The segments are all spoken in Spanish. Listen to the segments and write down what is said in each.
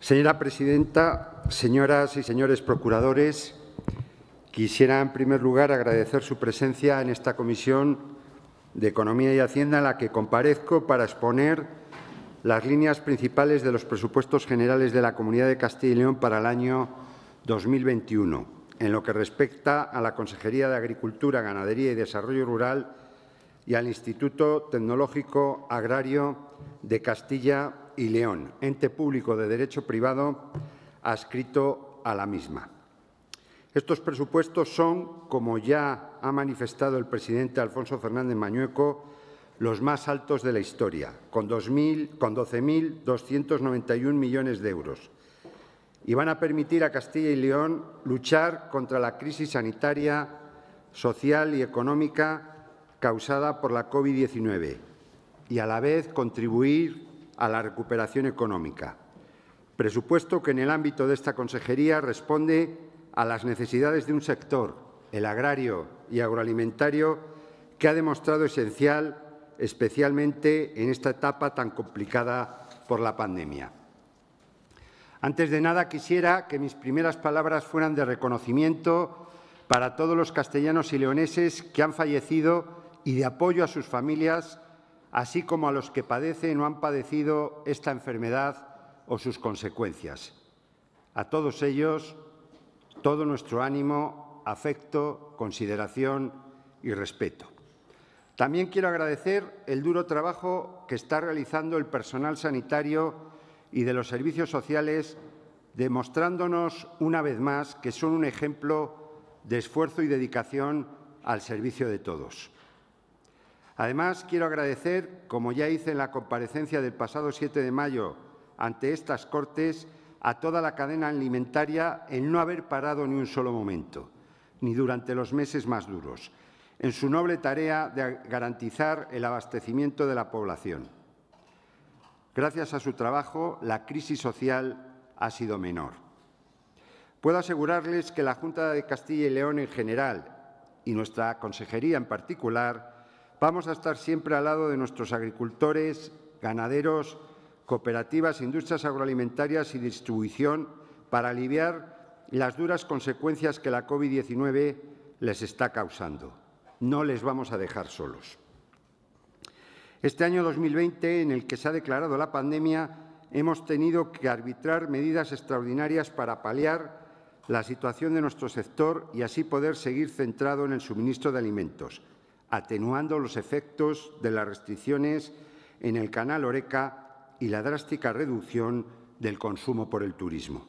Señora presidenta, señoras y señores procuradores, quisiera en primer lugar agradecer su presencia en esta comisión de Economía y Hacienda en la que comparezco para exponer las líneas principales de los presupuestos generales de la Comunidad de Castilla y León para el año 2021, en lo que respecta a la Consejería de Agricultura, Ganadería y Desarrollo Rural y al Instituto Tecnológico Agrario de Castilla y León, ente público de derecho privado adscrito a la misma. Estos presupuestos son, como ya ha manifestado el presidente Alfonso Fernández Mañueco, los más altos de la historia, con 12.291 millones de euros, y van a permitir a Castilla y León luchar contra la crisis sanitaria, social y económica causada por la COVID-19 y a la vez contribuir a la recuperación económica. Presupuesto que en el ámbito de esta consejería responde a las necesidades de un sector, el agrario y agroalimentario, que ha demostrado esencial, especialmente en esta etapa tan complicada por la pandemia. Antes de nada, quisiera que mis primeras palabras fueran de reconocimiento para todos los castellanos y leoneses que han fallecido y de apoyo a sus familias así como a los que padecen o han padecido esta enfermedad o sus consecuencias. A todos ellos, todo nuestro ánimo, afecto, consideración y respeto. También quiero agradecer el duro trabajo que está realizando el personal sanitario y de los servicios sociales, demostrándonos una vez más que son un ejemplo de esfuerzo y dedicación al servicio de todos. Además, quiero agradecer, como ya hice en la comparecencia del pasado 7 de mayo ante estas Cortes, a toda la cadena alimentaria el no haber parado ni un solo momento, ni durante los meses más duros, en su noble tarea de garantizar el abastecimiento de la población. Gracias a su trabajo, la crisis social ha sido menor. Puedo asegurarles que la Junta de Castilla y León en general y nuestra consejería en particular Vamos a estar siempre al lado de nuestros agricultores, ganaderos, cooperativas, industrias agroalimentarias y distribución para aliviar las duras consecuencias que la COVID-19 les está causando. No les vamos a dejar solos. Este año 2020, en el que se ha declarado la pandemia, hemos tenido que arbitrar medidas extraordinarias para paliar la situación de nuestro sector y así poder seguir centrado en el suministro de alimentos, atenuando los efectos de las restricciones en el canal Oreca y la drástica reducción del consumo por el turismo.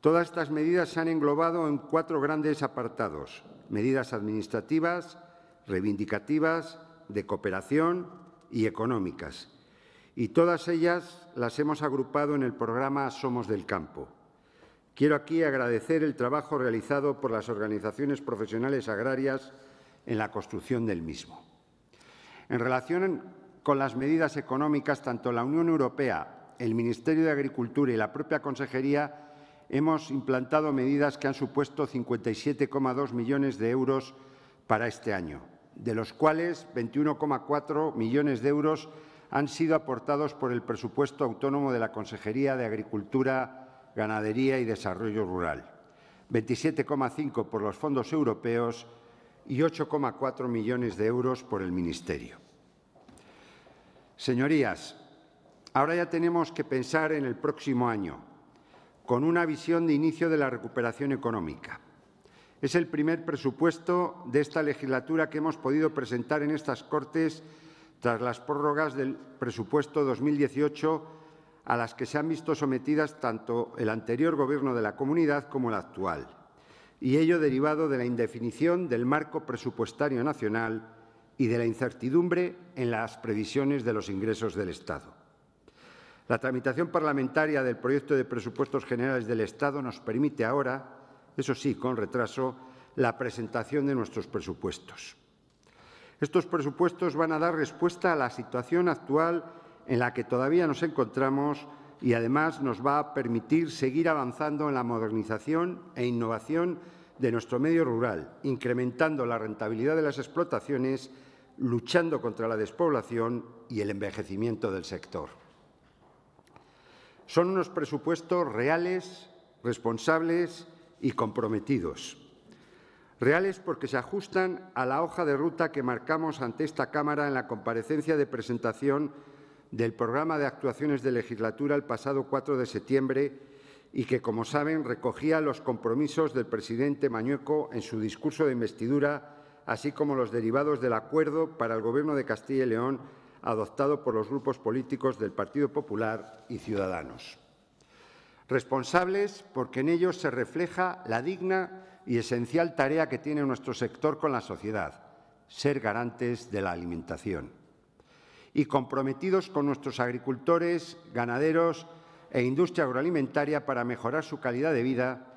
Todas estas medidas se han englobado en cuatro grandes apartados, medidas administrativas, reivindicativas, de cooperación y económicas. Y todas ellas las hemos agrupado en el programa Somos del Campo. Quiero aquí agradecer el trabajo realizado por las organizaciones profesionales agrarias en la construcción del mismo. En relación con las medidas económicas, tanto la Unión Europea, el Ministerio de Agricultura y la propia Consejería hemos implantado medidas que han supuesto 57,2 millones de euros para este año, de los cuales 21,4 millones de euros han sido aportados por el presupuesto autónomo de la Consejería de Agricultura, Ganadería y Desarrollo Rural, 27,5 por los fondos europeos y 8,4 millones de euros por el Ministerio. Señorías, ahora ya tenemos que pensar en el próximo año, con una visión de inicio de la recuperación económica. Es el primer presupuesto de esta legislatura que hemos podido presentar en estas Cortes tras las prórrogas del presupuesto 2018 a las que se han visto sometidas tanto el anterior Gobierno de la Comunidad como el actual y ello derivado de la indefinición del marco presupuestario nacional y de la incertidumbre en las previsiones de los ingresos del Estado. La tramitación parlamentaria del proyecto de presupuestos generales del Estado nos permite ahora, eso sí, con retraso, la presentación de nuestros presupuestos. Estos presupuestos van a dar respuesta a la situación actual en la que todavía nos encontramos y además nos va a permitir seguir avanzando en la modernización e innovación de nuestro medio rural, incrementando la rentabilidad de las explotaciones, luchando contra la despoblación y el envejecimiento del sector. Son unos presupuestos reales, responsables y comprometidos. Reales porque se ajustan a la hoja de ruta que marcamos ante esta Cámara en la comparecencia de presentación del programa de actuaciones de legislatura el pasado 4 de septiembre y que, como saben, recogía los compromisos del presidente Mañueco en su discurso de investidura, así como los derivados del acuerdo para el Gobierno de Castilla y León adoptado por los grupos políticos del Partido Popular y Ciudadanos. Responsables porque en ellos se refleja la digna y esencial tarea que tiene nuestro sector con la sociedad, ser garantes de la alimentación. Y comprometidos con nuestros agricultores, ganaderos e industria agroalimentaria para mejorar su calidad de vida,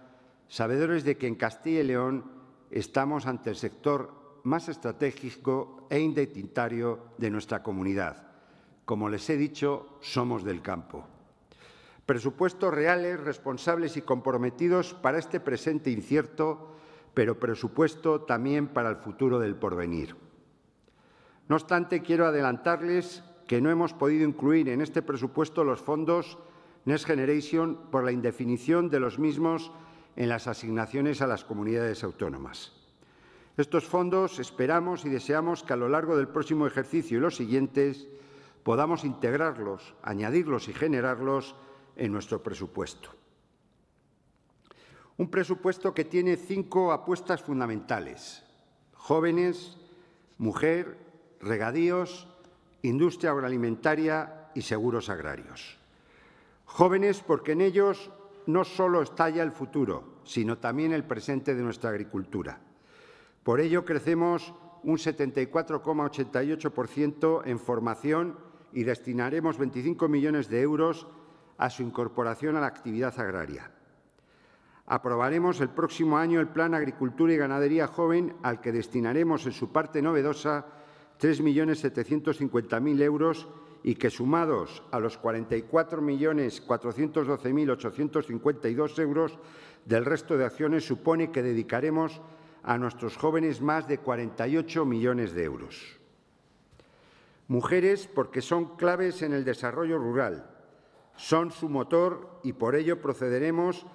sabedores de que en Castilla y León estamos ante el sector más estratégico e identitario de nuestra comunidad. Como les he dicho, somos del campo. Presupuestos reales, responsables y comprometidos para este presente incierto, pero presupuesto también para el futuro del porvenir. No obstante, quiero adelantarles que no hemos podido incluir en este presupuesto los fondos Next Generation por la indefinición de los mismos en las asignaciones a las comunidades autónomas. Estos fondos esperamos y deseamos que a lo largo del próximo ejercicio y los siguientes podamos integrarlos, añadirlos y generarlos en nuestro presupuesto. Un presupuesto que tiene cinco apuestas fundamentales. Jóvenes, mujer, regadíos, industria agroalimentaria y seguros agrarios. Jóvenes porque en ellos no solo estalla el futuro, sino también el presente de nuestra agricultura. Por ello crecemos un 74,88% en formación y destinaremos 25 millones de euros a su incorporación a la actividad agraria. Aprobaremos el próximo año el Plan Agricultura y Ganadería Joven, al que destinaremos en su parte novedosa 3.750.000 euros y que, sumados a los 44.412.852 euros del resto de acciones, supone que dedicaremos a nuestros jóvenes más de 48 millones de euros. Mujeres porque son claves en el desarrollo rural, son su motor y por ello procederemos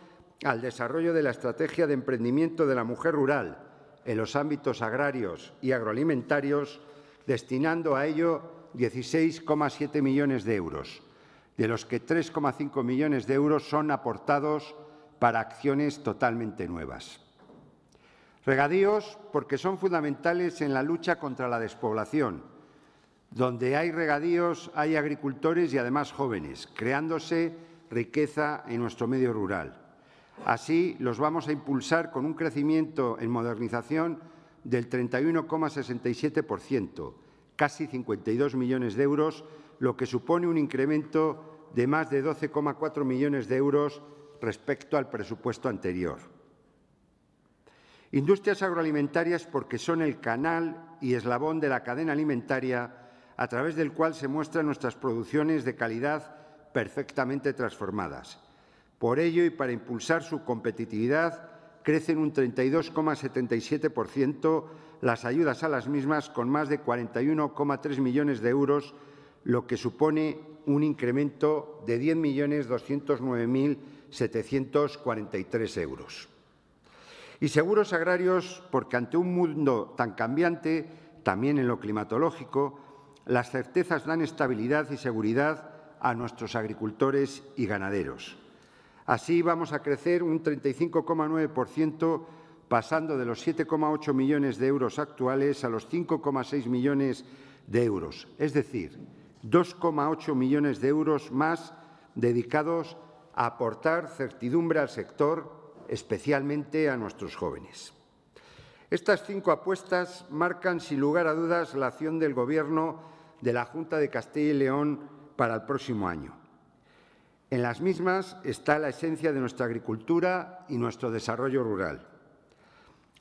al desarrollo de la estrategia de emprendimiento de la mujer rural en los ámbitos agrarios y agroalimentarios, destinando a ello 16,7 millones de euros, de los que 3,5 millones de euros son aportados para acciones totalmente nuevas. Regadíos porque son fundamentales en la lucha contra la despoblación, donde hay regadíos, hay agricultores y además jóvenes, creándose riqueza en nuestro medio rural. Así, los vamos a impulsar con un crecimiento en modernización del 31,67%, casi 52 millones de euros, lo que supone un incremento de más de 12,4 millones de euros respecto al presupuesto anterior. Industrias agroalimentarias porque son el canal y eslabón de la cadena alimentaria a través del cual se muestran nuestras producciones de calidad perfectamente transformadas. Por ello, y para impulsar su competitividad, crecen un 32,77% las ayudas a las mismas, con más de 41,3 millones de euros, lo que supone un incremento de 10.209.743 euros. Y seguros agrarios, porque ante un mundo tan cambiante, también en lo climatológico, las certezas dan estabilidad y seguridad a nuestros agricultores y ganaderos. Así vamos a crecer un 35,9%, pasando de los 7,8 millones de euros actuales a los 5,6 millones de euros, es decir, 2,8 millones de euros más dedicados a aportar certidumbre al sector, especialmente a nuestros jóvenes. Estas cinco apuestas marcan, sin lugar a dudas, la acción del Gobierno de la Junta de Castilla y León para el próximo año. En las mismas está la esencia de nuestra agricultura y nuestro desarrollo rural.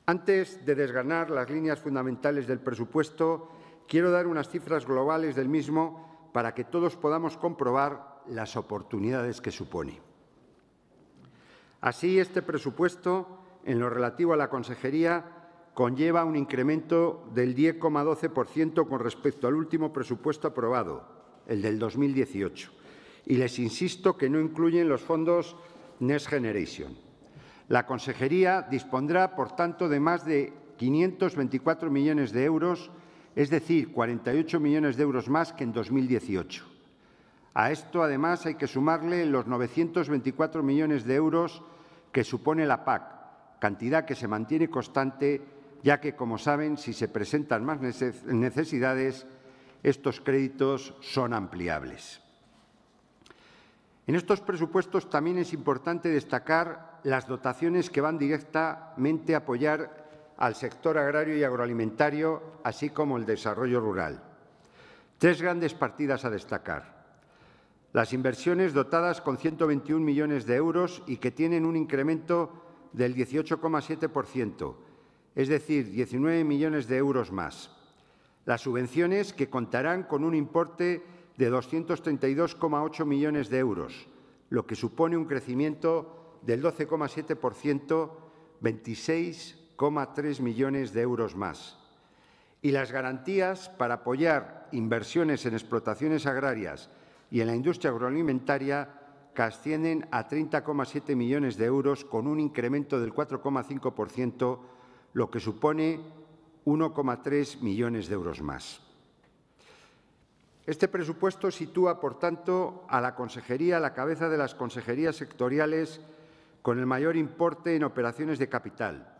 Antes de desganar las líneas fundamentales del presupuesto, quiero dar unas cifras globales del mismo para que todos podamos comprobar las oportunidades que supone. Así, este presupuesto, en lo relativo a la consejería, conlleva un incremento del 10,12% con respecto al último presupuesto aprobado, el del 2018, y les insisto que no incluyen los fondos Next Generation. La Consejería dispondrá, por tanto, de más de 524 millones de euros, es decir, 48 millones de euros más que en 2018. A esto, además, hay que sumarle los 924 millones de euros que supone la PAC, cantidad que se mantiene constante, ya que, como saben, si se presentan más necesidades, estos créditos son ampliables. En estos presupuestos también es importante destacar las dotaciones que van directamente a apoyar al sector agrario y agroalimentario, así como el desarrollo rural. Tres grandes partidas a destacar. Las inversiones dotadas con 121 millones de euros y que tienen un incremento del 18,7%, es decir, 19 millones de euros más. Las subvenciones que contarán con un importe de 232,8 millones de euros, lo que supone un crecimiento del 12,7%, 26,3 millones de euros más. Y las garantías para apoyar inversiones en explotaciones agrarias y en la industria agroalimentaria ascienden a 30,7 millones de euros con un incremento del 4,5%, lo que supone 1,3 millones de euros más. Este presupuesto sitúa, por tanto, a la Consejería a la cabeza de las consejerías sectoriales con el mayor importe en operaciones de capital.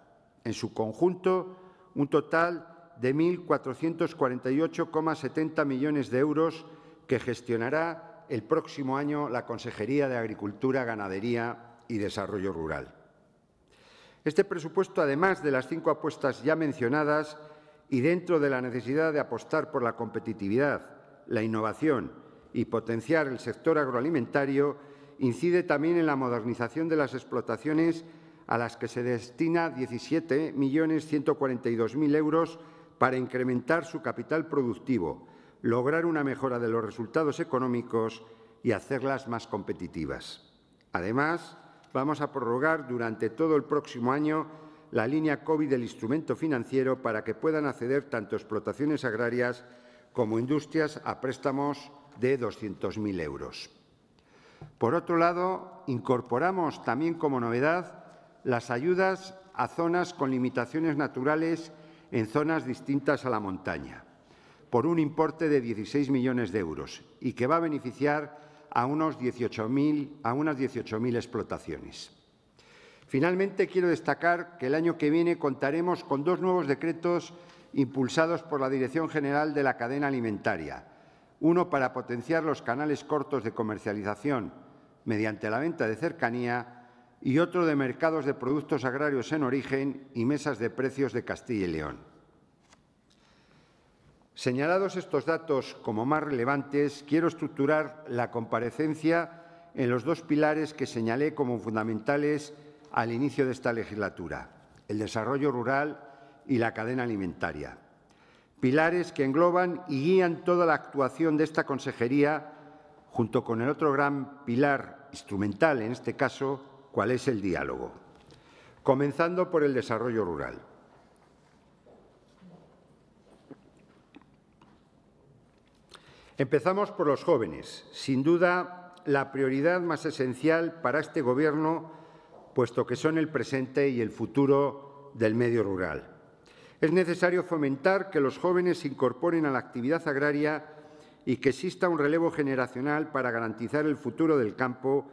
En su conjunto, un total de 1.448,70 millones de euros que gestionará el próximo año la Consejería de Agricultura, Ganadería y Desarrollo Rural. Este presupuesto, además de las cinco apuestas ya mencionadas y dentro de la necesidad de apostar por la competitividad, la innovación y potenciar el sector agroalimentario, incide también en la modernización de las explotaciones a las que se destina 17.142.000 euros para incrementar su capital productivo, lograr una mejora de los resultados económicos y hacerlas más competitivas. Además, vamos a prorrogar durante todo el próximo año la línea COVID del instrumento financiero para que puedan acceder tanto explotaciones agrarias como industrias a préstamos de 200.000 euros. Por otro lado, incorporamos también como novedad las ayudas a zonas con limitaciones naturales en zonas distintas a la montaña, por un importe de 16 millones de euros y que va a beneficiar a, unos 18 a unas 18.000 explotaciones. Finalmente, quiero destacar que el año que viene contaremos con dos nuevos decretos impulsados por la Dirección General de la Cadena Alimentaria, uno para potenciar los canales cortos de comercialización mediante la venta de cercanía y otro de mercados de productos agrarios en origen y mesas de precios de Castilla y León. Señalados estos datos como más relevantes, quiero estructurar la comparecencia en los dos pilares que señalé como fundamentales al inicio de esta legislatura, el desarrollo rural y la cadena alimentaria. Pilares que engloban y guían toda la actuación de esta consejería, junto con el otro gran pilar instrumental, en este caso, cuál es el diálogo. Comenzando por el desarrollo rural. Empezamos por los jóvenes, sin duda la prioridad más esencial para este Gobierno, puesto que son el presente y el futuro del medio rural. Es necesario fomentar que los jóvenes se incorporen a la actividad agraria y que exista un relevo generacional para garantizar el futuro del campo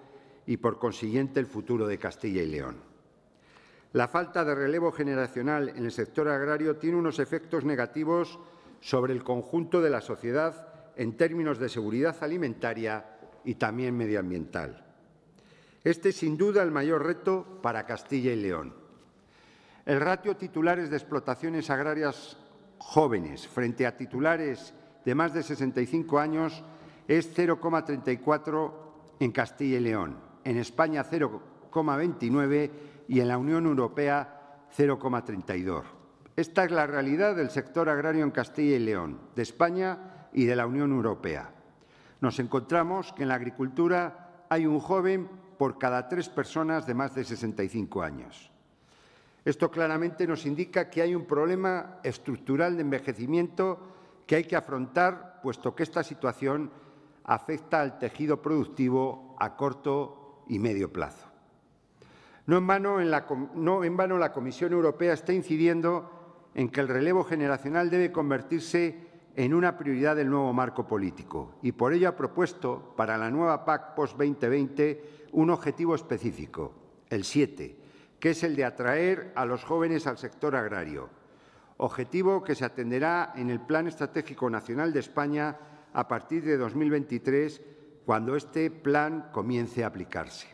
y, por consiguiente, el futuro de Castilla y León. La falta de relevo generacional en el sector agrario tiene unos efectos negativos sobre el conjunto de la sociedad en términos de seguridad alimentaria y también medioambiental. Este es, sin duda, el mayor reto para Castilla y León. El ratio titulares de explotaciones agrarias jóvenes frente a titulares de más de 65 años es 0,34 en Castilla y León, en España 0,29 y en la Unión Europea 0,32. Esta es la realidad del sector agrario en Castilla y León, de España y de la Unión Europea. Nos encontramos que en la agricultura hay un joven por cada tres personas de más de 65 años. Esto claramente nos indica que hay un problema estructural de envejecimiento que hay que afrontar, puesto que esta situación afecta al tejido productivo a corto y medio plazo. No en vano, la, la Comisión Europea está incidiendo en que el relevo generacional debe convertirse en una prioridad del nuevo marco político y por ello ha propuesto para la nueva PAC post-2020 un objetivo específico, el 7, que es el de atraer a los jóvenes al sector agrario, objetivo que se atenderá en el Plan Estratégico Nacional de España a partir de 2023, cuando este plan comience a aplicarse.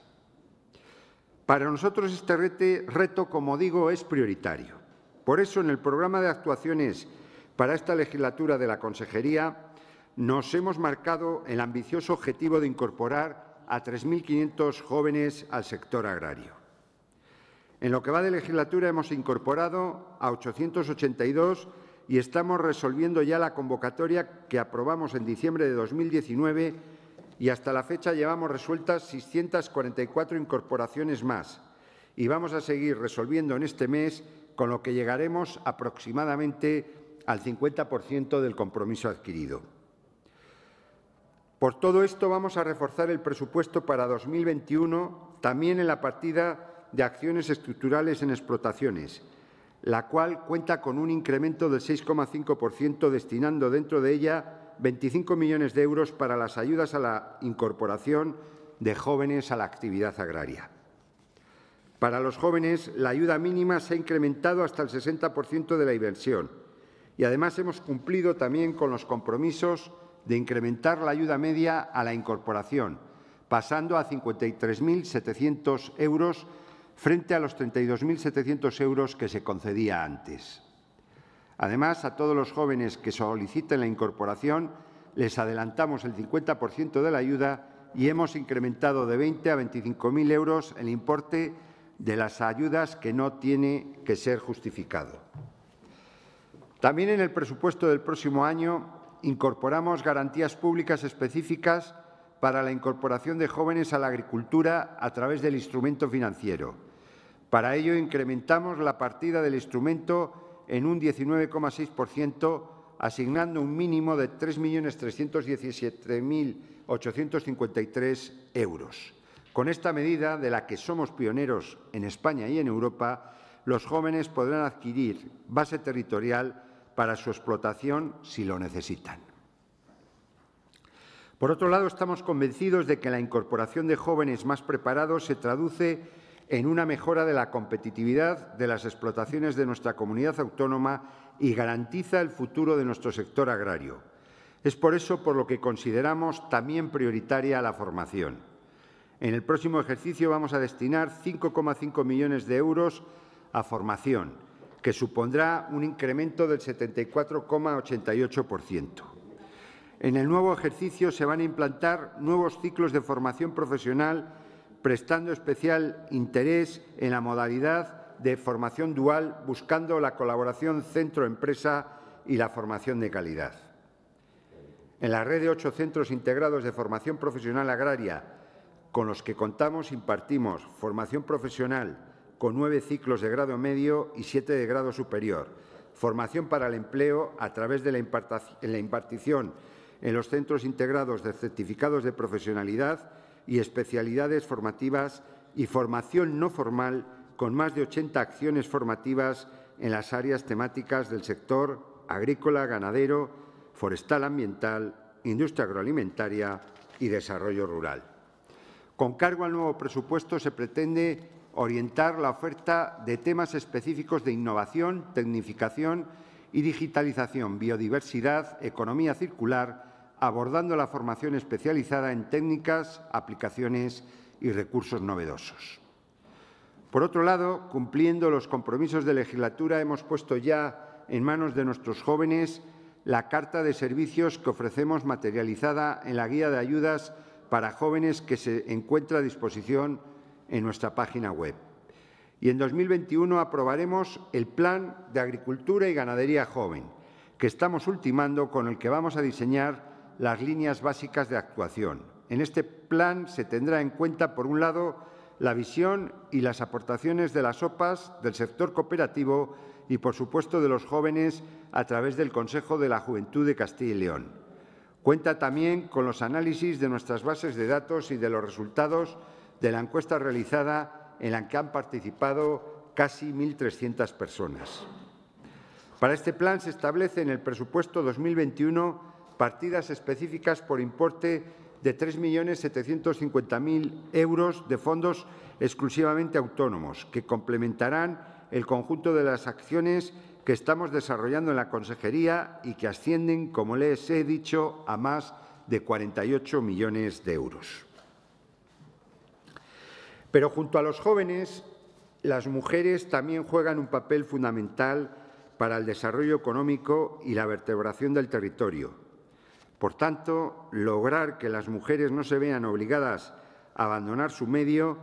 Para nosotros este reto, como digo, es prioritario. Por eso, en el programa de actuaciones para esta legislatura de la Consejería, nos hemos marcado el ambicioso objetivo de incorporar a 3.500 jóvenes al sector agrario. En lo que va de legislatura hemos incorporado a 882 y estamos resolviendo ya la convocatoria que aprobamos en diciembre de 2019 y hasta la fecha llevamos resueltas 644 incorporaciones más y vamos a seguir resolviendo en este mes, con lo que llegaremos aproximadamente al 50% del compromiso adquirido. Por todo esto vamos a reforzar el presupuesto para 2021 también en la partida de acciones estructurales en explotaciones, la cual cuenta con un incremento del 6,5% destinando dentro de ella 25 millones de euros para las ayudas a la incorporación de jóvenes a la actividad agraria. Para los jóvenes, la ayuda mínima se ha incrementado hasta el 60% de la inversión y además hemos cumplido también con los compromisos de incrementar la ayuda media a la incorporación, pasando a 53.700 euros frente a los 32.700 euros que se concedía antes. Además, a todos los jóvenes que soliciten la incorporación les adelantamos el 50% de la ayuda y hemos incrementado de 20 a 25.000 euros el importe de las ayudas que no tiene que ser justificado. También en el presupuesto del próximo año incorporamos garantías públicas específicas para la incorporación de jóvenes a la agricultura a través del instrumento financiero. Para ello incrementamos la partida del instrumento en un 19,6%, asignando un mínimo de 3.317.853 euros. Con esta medida, de la que somos pioneros en España y en Europa, los jóvenes podrán adquirir base territorial para su explotación si lo necesitan. Por otro lado, estamos convencidos de que la incorporación de jóvenes más preparados se traduce en una mejora de la competitividad de las explotaciones de nuestra comunidad autónoma y garantiza el futuro de nuestro sector agrario. Es por eso por lo que consideramos también prioritaria la formación. En el próximo ejercicio vamos a destinar 5,5 millones de euros a formación, que supondrá un incremento del 74,88%. En el nuevo ejercicio se van a implantar nuevos ciclos de formación profesional, prestando especial interés en la modalidad de formación dual, buscando la colaboración centro-empresa y la formación de calidad. En la red de ocho centros integrados de formación profesional agraria, con los que contamos, impartimos formación profesional, con nueve ciclos de grado medio y siete de grado superior. Formación para el empleo a través de la, impartición en los centros integrados de certificados de profesionalidad y especialidades formativas y formación no formal con más de 80 acciones formativas en las áreas temáticas del sector agrícola, ganadero, forestal ambiental, industria agroalimentaria y desarrollo rural. Con cargo al nuevo presupuesto se pretende orientar la oferta de temas específicos de innovación, tecnificación y digitalización, biodiversidad, economía circular, abordando la formación especializada en técnicas, aplicaciones y recursos novedosos. Por otro lado, cumpliendo los compromisos de legislatura, hemos puesto ya en manos de nuestros jóvenes la carta de servicios que ofrecemos materializada en la guía de ayudas para jóvenes que se encuentra a disposición en nuestra página web. Y en 2021 aprobaremos el Plan de Agricultura y Ganadería Joven, que estamos ultimando con el que vamos a diseñar las líneas básicas de actuación. En este plan se tendrá en cuenta, por un lado, la visión y las aportaciones de las OPAs, del sector cooperativo y, por supuesto, de los jóvenes a través del Consejo de la Juventud de Castilla y León. Cuenta también con los análisis de nuestras bases de datos y de los resultados de la encuesta realizada en la que han participado casi 1.300 personas. Para este plan se establece en el presupuesto 2021 partidas específicas por importe de 3.750.000 euros de fondos exclusivamente autónomos, que complementarán el conjunto de las acciones que estamos desarrollando en la Consejería y que ascienden, como les he dicho, a más de 48 millones de euros. Pero junto a los jóvenes, las mujeres también juegan un papel fundamental para el desarrollo económico y la vertebración del territorio. Por tanto, lograr que las mujeres no se vean obligadas a abandonar su medio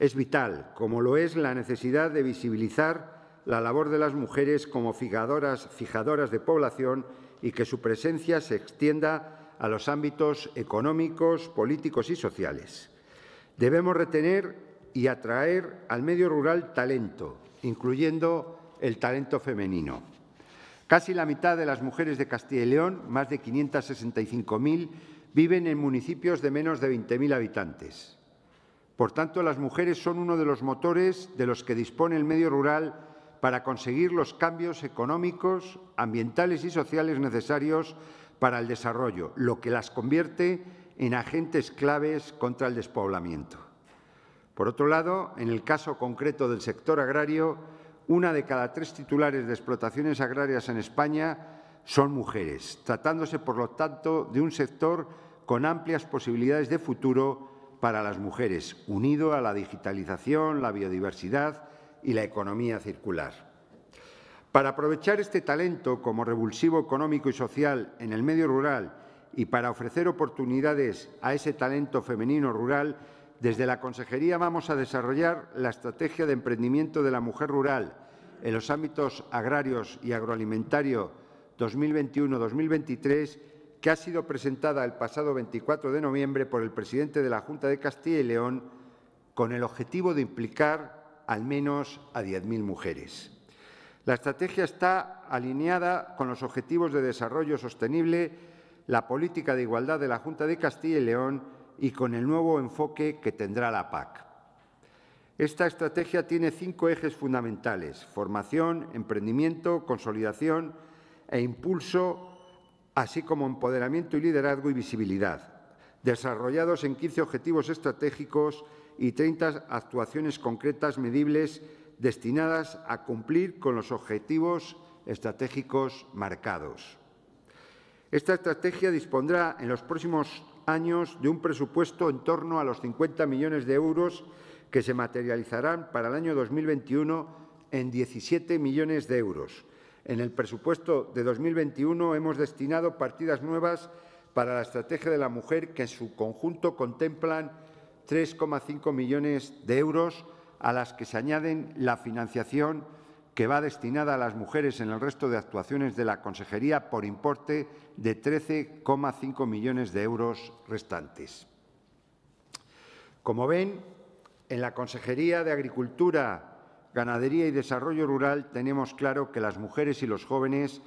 es vital, como lo es la necesidad de visibilizar la labor de las mujeres como fijadoras, fijadoras de población y que su presencia se extienda a los ámbitos económicos, políticos y sociales. Debemos retener y atraer al medio rural talento, incluyendo el talento femenino. Casi la mitad de las mujeres de Castilla y León, más de 565.000, viven en municipios de menos de 20.000 habitantes. Por tanto, las mujeres son uno de los motores de los que dispone el medio rural para conseguir los cambios económicos, ambientales y sociales necesarios para el desarrollo, lo que las convierte en agentes claves contra el despoblamiento. Por otro lado, en el caso concreto del sector agrario, una de cada tres titulares de explotaciones agrarias en España son mujeres, tratándose, por lo tanto, de un sector con amplias posibilidades de futuro para las mujeres, unido a la digitalización, la biodiversidad y la economía circular. Para aprovechar este talento como revulsivo económico y social en el medio rural y para ofrecer oportunidades a ese talento femenino rural, desde la Consejería vamos a desarrollar la estrategia de emprendimiento de la mujer rural en los ámbitos agrarios y agroalimentario 2021-2023, que ha sido presentada el pasado 24 de noviembre por el presidente de la Junta de Castilla y León, con el objetivo de implicar al menos a 10.000 mujeres. La estrategia está alineada con los Objetivos de Desarrollo Sostenible, la política de igualdad de la Junta de Castilla y León y con el nuevo enfoque que tendrá la PAC. Esta estrategia tiene cinco ejes fundamentales, formación, emprendimiento, consolidación e impulso, así como empoderamiento y liderazgo y visibilidad, desarrollados en 15 objetivos estratégicos y 30 actuaciones concretas medibles destinadas a cumplir con los objetivos estratégicos marcados. Esta estrategia dispondrá en los próximos años de un presupuesto en torno a los 50 millones de euros que se materializarán para el año 2021 en 17 millones de euros. En el presupuesto de 2021 hemos destinado partidas nuevas para la estrategia de la mujer que en su conjunto contemplan 3,5 millones de euros a las que se añaden la financiación que va destinada a las mujeres en el resto de actuaciones de la Consejería por importe de 13,5 millones de euros restantes. Como ven, en la Consejería de Agricultura, Ganadería y Desarrollo Rural tenemos claro que las mujeres y los jóvenes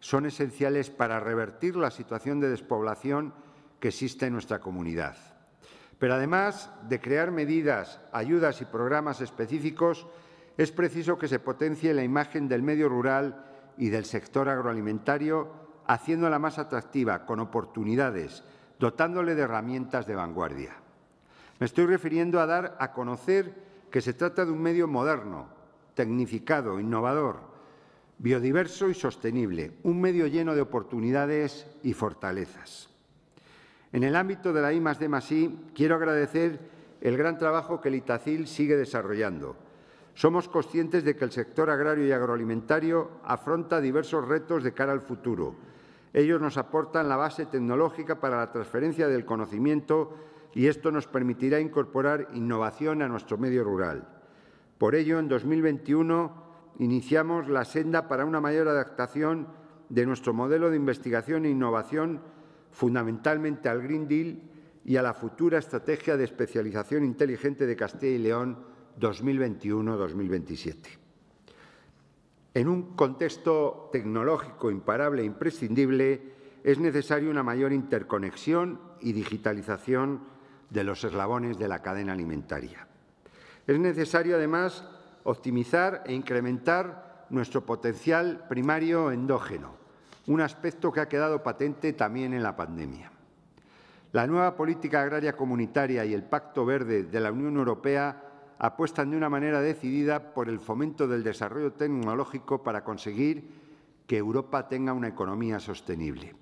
son esenciales para revertir la situación de despoblación que existe en nuestra comunidad. Pero además de crear medidas, ayudas y programas específicos, es preciso que se potencie la imagen del medio rural y del sector agroalimentario, haciéndola más atractiva, con oportunidades, dotándole de herramientas de vanguardia. Me estoy refiriendo a dar a conocer que se trata de un medio moderno, tecnificado, innovador, biodiverso y sostenible, un medio lleno de oportunidades y fortalezas. En el ámbito de la I D quiero agradecer el gran trabajo que el Itacil sigue desarrollando. Somos conscientes de que el sector agrario y agroalimentario afronta diversos retos de cara al futuro. Ellos nos aportan la base tecnológica para la transferencia del conocimiento y esto nos permitirá incorporar innovación a nuestro medio rural. Por ello, en 2021 iniciamos la senda para una mayor adaptación de nuestro modelo de investigación e innovación fundamentalmente al Green Deal y a la futura Estrategia de Especialización Inteligente de Castilla y León 2021-2027. En un contexto tecnológico imparable e imprescindible, es necesaria una mayor interconexión y digitalización de los eslabones de la cadena alimentaria. Es necesario, además, optimizar e incrementar nuestro potencial primario endógeno, un aspecto que ha quedado patente también en la pandemia. La nueva política agraria comunitaria y el Pacto Verde de la Unión Europea apuestan de una manera decidida por el fomento del desarrollo tecnológico para conseguir que Europa tenga una economía sostenible.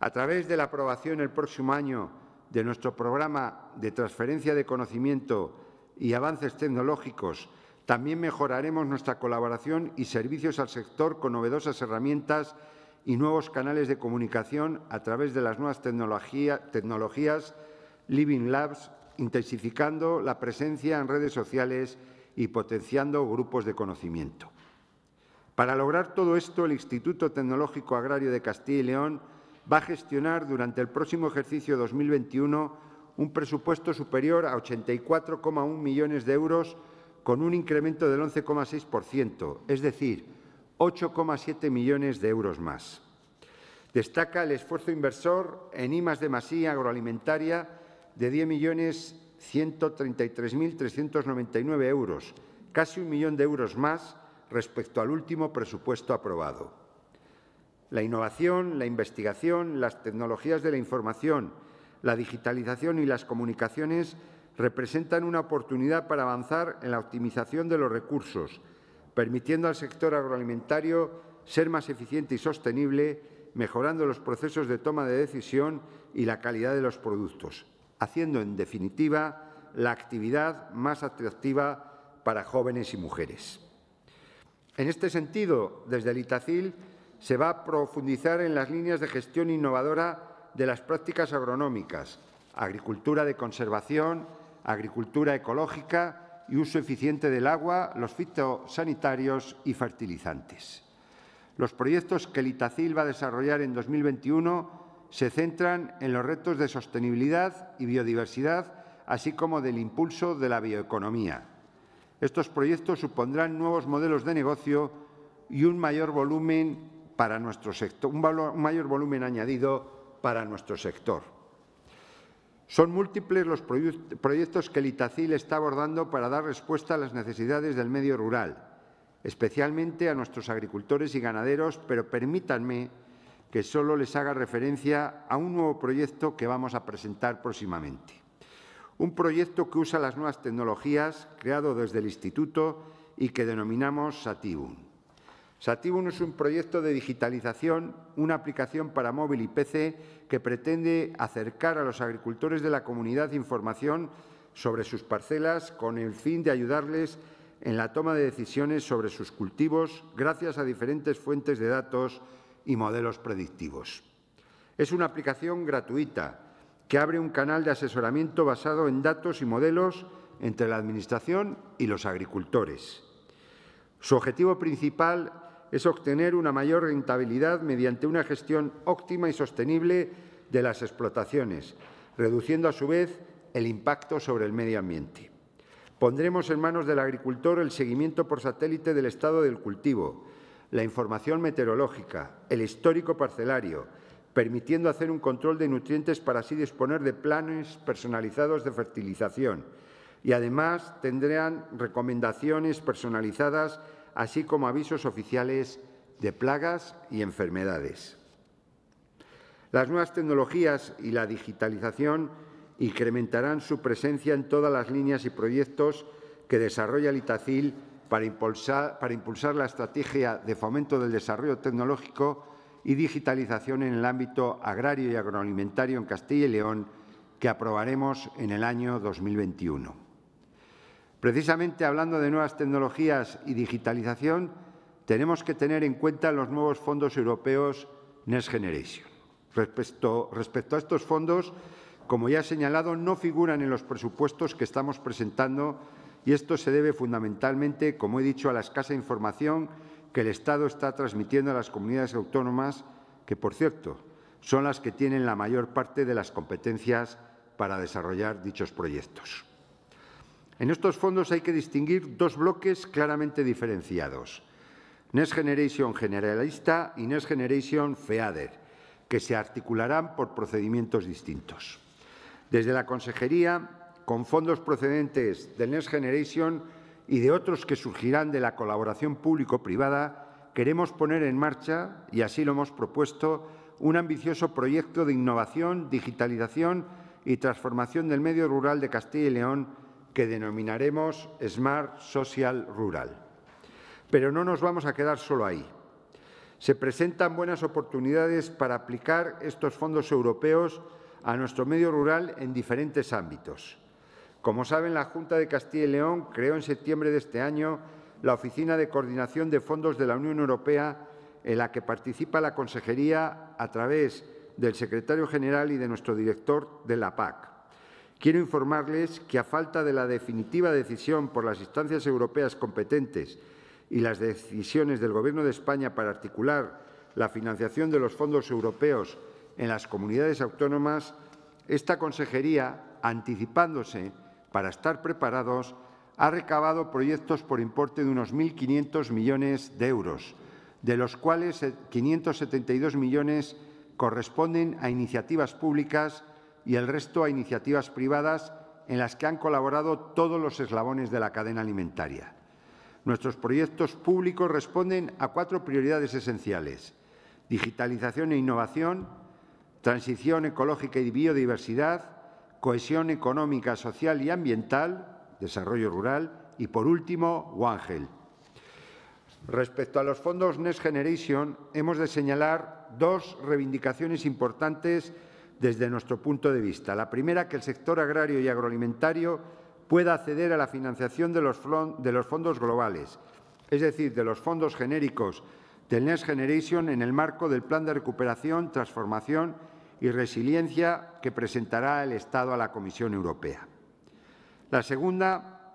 A través de la aprobación el próximo año de nuestro programa de transferencia de conocimiento y avances tecnológicos, también mejoraremos nuestra colaboración y servicios al sector con novedosas herramientas y nuevos canales de comunicación a través de las nuevas tecnologías Living Labs, intensificando la presencia en redes sociales y potenciando grupos de conocimiento. Para lograr todo esto, el Instituto Tecnológico Agrario de Castilla y León va a gestionar durante el próximo ejercicio 2021 un presupuesto superior a 84,1 millones de euros con un incremento del 11,6%, es decir, 8,7 millones de euros más. Destaca el esfuerzo inversor en I de Masía agroalimentaria de 10.133.399 euros, casi un millón de euros más respecto al último presupuesto aprobado. La innovación, la investigación, las tecnologías de la información, la digitalización y las comunicaciones representan una oportunidad para avanzar en la optimización de los recursos, permitiendo al sector agroalimentario ser más eficiente y sostenible, mejorando los procesos de toma de decisión y la calidad de los productos, haciendo, en definitiva, la actividad más atractiva para jóvenes y mujeres. En este sentido, desde el ITACIL se va a profundizar en las líneas de gestión innovadora de las prácticas agronómicas, agricultura de conservación, agricultura ecológica y uso eficiente del agua, los fitosanitarios y fertilizantes. Los proyectos que el ITACIL va a desarrollar en 2021 se centran en los retos de sostenibilidad y biodiversidad, así como del impulso de la bioeconomía. Estos proyectos supondrán nuevos modelos de negocio y un mayor volumen para nuestro sector, un, mayor volumen añadido para nuestro sector. Son múltiples los proyectos que el ITACIL está abordando para dar respuesta a las necesidades del medio rural, especialmente a nuestros agricultores y ganaderos, pero permítanme que solo les haga referencia a un nuevo proyecto que vamos a presentar próximamente. Un proyecto que usa las nuevas tecnologías creado desde el Instituto y que denominamos Satibum. Satibun es un proyecto de digitalización, una aplicación para móvil y PC que pretende acercar a los agricultores de la comunidad información sobre sus parcelas con el fin de ayudarles en la toma de decisiones sobre sus cultivos gracias a diferentes fuentes de datos y modelos predictivos. Es una aplicación gratuita que abre un canal de asesoramiento basado en datos y modelos entre la Administración y los agricultores. Su objetivo principal es obtener una mayor rentabilidad mediante una gestión óptima y sostenible de las explotaciones, reduciendo a su vez el impacto sobre el medio ambiente. Pondremos en manos del agricultor el seguimiento por satélite del estado del cultivo, la información meteorológica, el histórico parcelario, permitiendo hacer un control de nutrientes para así disponer de planes personalizados de fertilización. Y además tendrán recomendaciones personalizadas así como avisos oficiales de plagas y enfermedades. Las nuevas tecnologías y la digitalización incrementarán su presencia en todas las líneas y proyectos que desarrolla el ITACIL para impulsar, la estrategia de fomento del desarrollo tecnológico y digitalización en el ámbito agrario y agroalimentario en Castilla y León, que aprobaremos en el año 2021. Precisamente hablando de nuevas tecnologías y digitalización, tenemos que tener en cuenta los nuevos fondos europeos Next Generation. Respecto, respecto, a estos fondos, como ya he señalado, no figuran en los presupuestos que estamos presentando y esto se debe fundamentalmente, como he dicho, a la escasa información que el Estado está transmitiendo a las comunidades autónomas, que, por cierto, son las que tienen la mayor parte de las competencias para desarrollar dichos proyectos. En estos fondos hay que distinguir dos bloques claramente diferenciados. Next Generation Generalista y Next Generation FEADER, que se articularán por procedimientos distintos. Desde la Consejería, con fondos procedentes del Next Generation y de otros que surgirán de la colaboración público-privada, queremos poner en marcha, y así lo hemos propuesto, un ambicioso proyecto de innovación, digitalización y transformación del medio rural de Castilla y León que denominaremos Smart Social Rural. Pero no nos vamos a quedar solo ahí. Se presentan buenas oportunidades para aplicar estos fondos europeos a nuestro medio rural en diferentes ámbitos. Como saben, la Junta de Castilla y León creó en septiembre de este año la Oficina de Coordinación de Fondos de la Unión Europea, en la que participa la Consejería a través del Secretario General y de nuestro director de la PAC. Quiero informarles que, a falta de la definitiva decisión por las instancias europeas competentes y las decisiones del Gobierno de España para articular la financiación de los fondos europeos en las comunidades autónomas, esta consejería, anticipándose para estar preparados, ha recabado proyectos por importe de unos 1.500 millones de euros, de los cuales 572 millones corresponden a iniciativas públicas y el resto a iniciativas privadas en las que han colaborado todos los eslabones de la cadena alimentaria. Nuestros proyectos públicos responden a cuatro prioridades esenciales. Digitalización e innovación, transición ecológica y biodiversidad, cohesión económica, social y ambiental, desarrollo rural y, por último, One Health. Respecto a los fondos Next Generation, hemos de señalar dos reivindicaciones importantes desde nuestro punto de vista. La primera, que el sector agrario y agroalimentario pueda acceder a la financiación de los, fondos globales, es decir, de los fondos genéricos del Next Generation en el marco del Plan de Recuperación, Transformación y Resiliencia que presentará el Estado a la Comisión Europea. La segunda,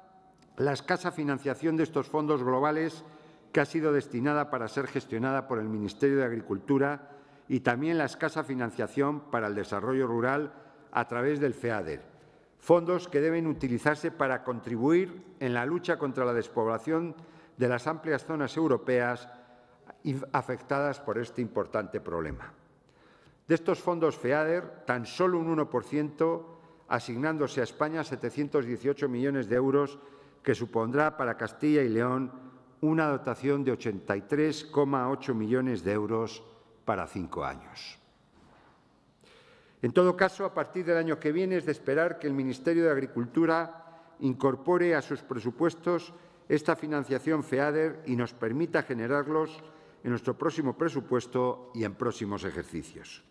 la escasa financiación de estos fondos globales que ha sido destinada para ser gestionada por el Ministerio de Agricultura y también la escasa financiación para el desarrollo rural a través del FEADER, fondos que deben utilizarse para contribuir en la lucha contra la despoblación de las amplias zonas europeas afectadas por este importante problema. De estos fondos FEADER, tan solo un 1%, asignándose a España 718 millones de euros, que supondrá para Castilla y León una dotación de 83,8 millones de euros para cinco años. En todo caso, a partir del año que viene es de esperar que el Ministerio de Agricultura incorpore a sus presupuestos esta financiación FEADER y nos permita generarlos en nuestro próximo presupuesto y en próximos ejercicios.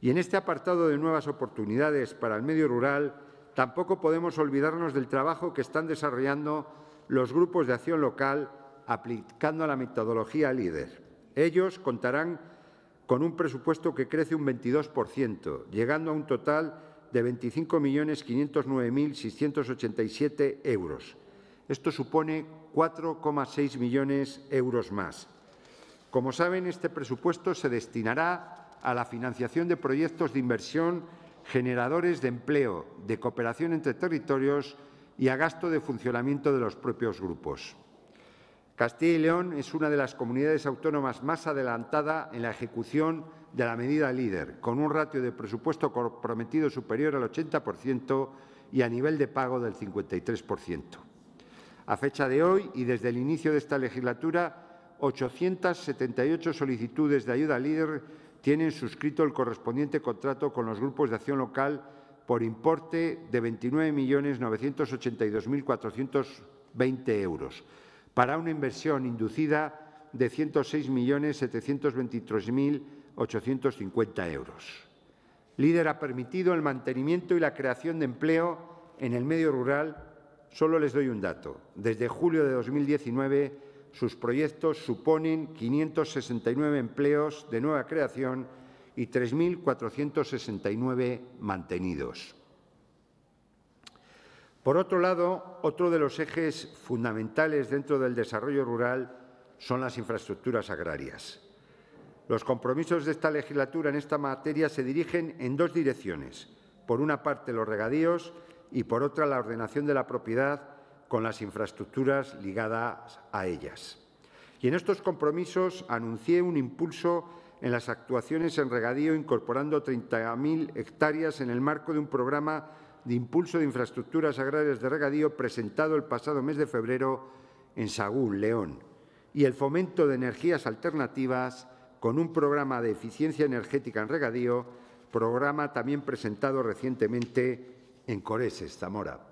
Y en este apartado de nuevas oportunidades para el medio rural, tampoco podemos olvidarnos del trabajo que están desarrollando los grupos de acción local aplicando la metodología LEADER. Ellos contarán con un presupuesto que crece un 22%, llegando a un total de 25.509.687 euros. Esto supone 4,6 millones de euros más. Como saben, este presupuesto se destinará a la financiación de proyectos de inversión generadores de empleo, de cooperación entre territorios y a gasto de funcionamiento de los propios grupos. Castilla y León es una de las comunidades autónomas más adelantada en la ejecución de la medida líder, con un ratio de presupuesto comprometido superior al 80% y a nivel de pago del 53%. A fecha de hoy y desde el inicio de esta legislatura, 878 solicitudes de ayuda líder tienen suscrito el correspondiente contrato con los grupos de acción local por importe de 29.982.420 euros para una inversión inducida de 106.723.850 euros. Líder ha permitido el mantenimiento y la creación de empleo en el medio rural. Solo les doy un dato. Desde julio de 2019, sus proyectos suponen 569 empleos de nueva creación y 3.469 mantenidos. Por otro lado, otro de los ejes fundamentales dentro del desarrollo rural son las infraestructuras agrarias. Los compromisos de esta legislatura en esta materia se dirigen en dos direcciones. Por una parte, los regadíos y, por otra, la ordenación de la propiedad con las infraestructuras ligadas a ellas. Y en estos compromisos anuncié un impulso en las actuaciones en regadío, incorporando 30.000 hectáreas en el marco de un programa de impulso de infraestructuras agrarias de regadío presentado el pasado mes de febrero en Sagún, León, y el fomento de energías alternativas con un programa de eficiencia energética en regadío, programa también presentado recientemente en Coreses, Zamora.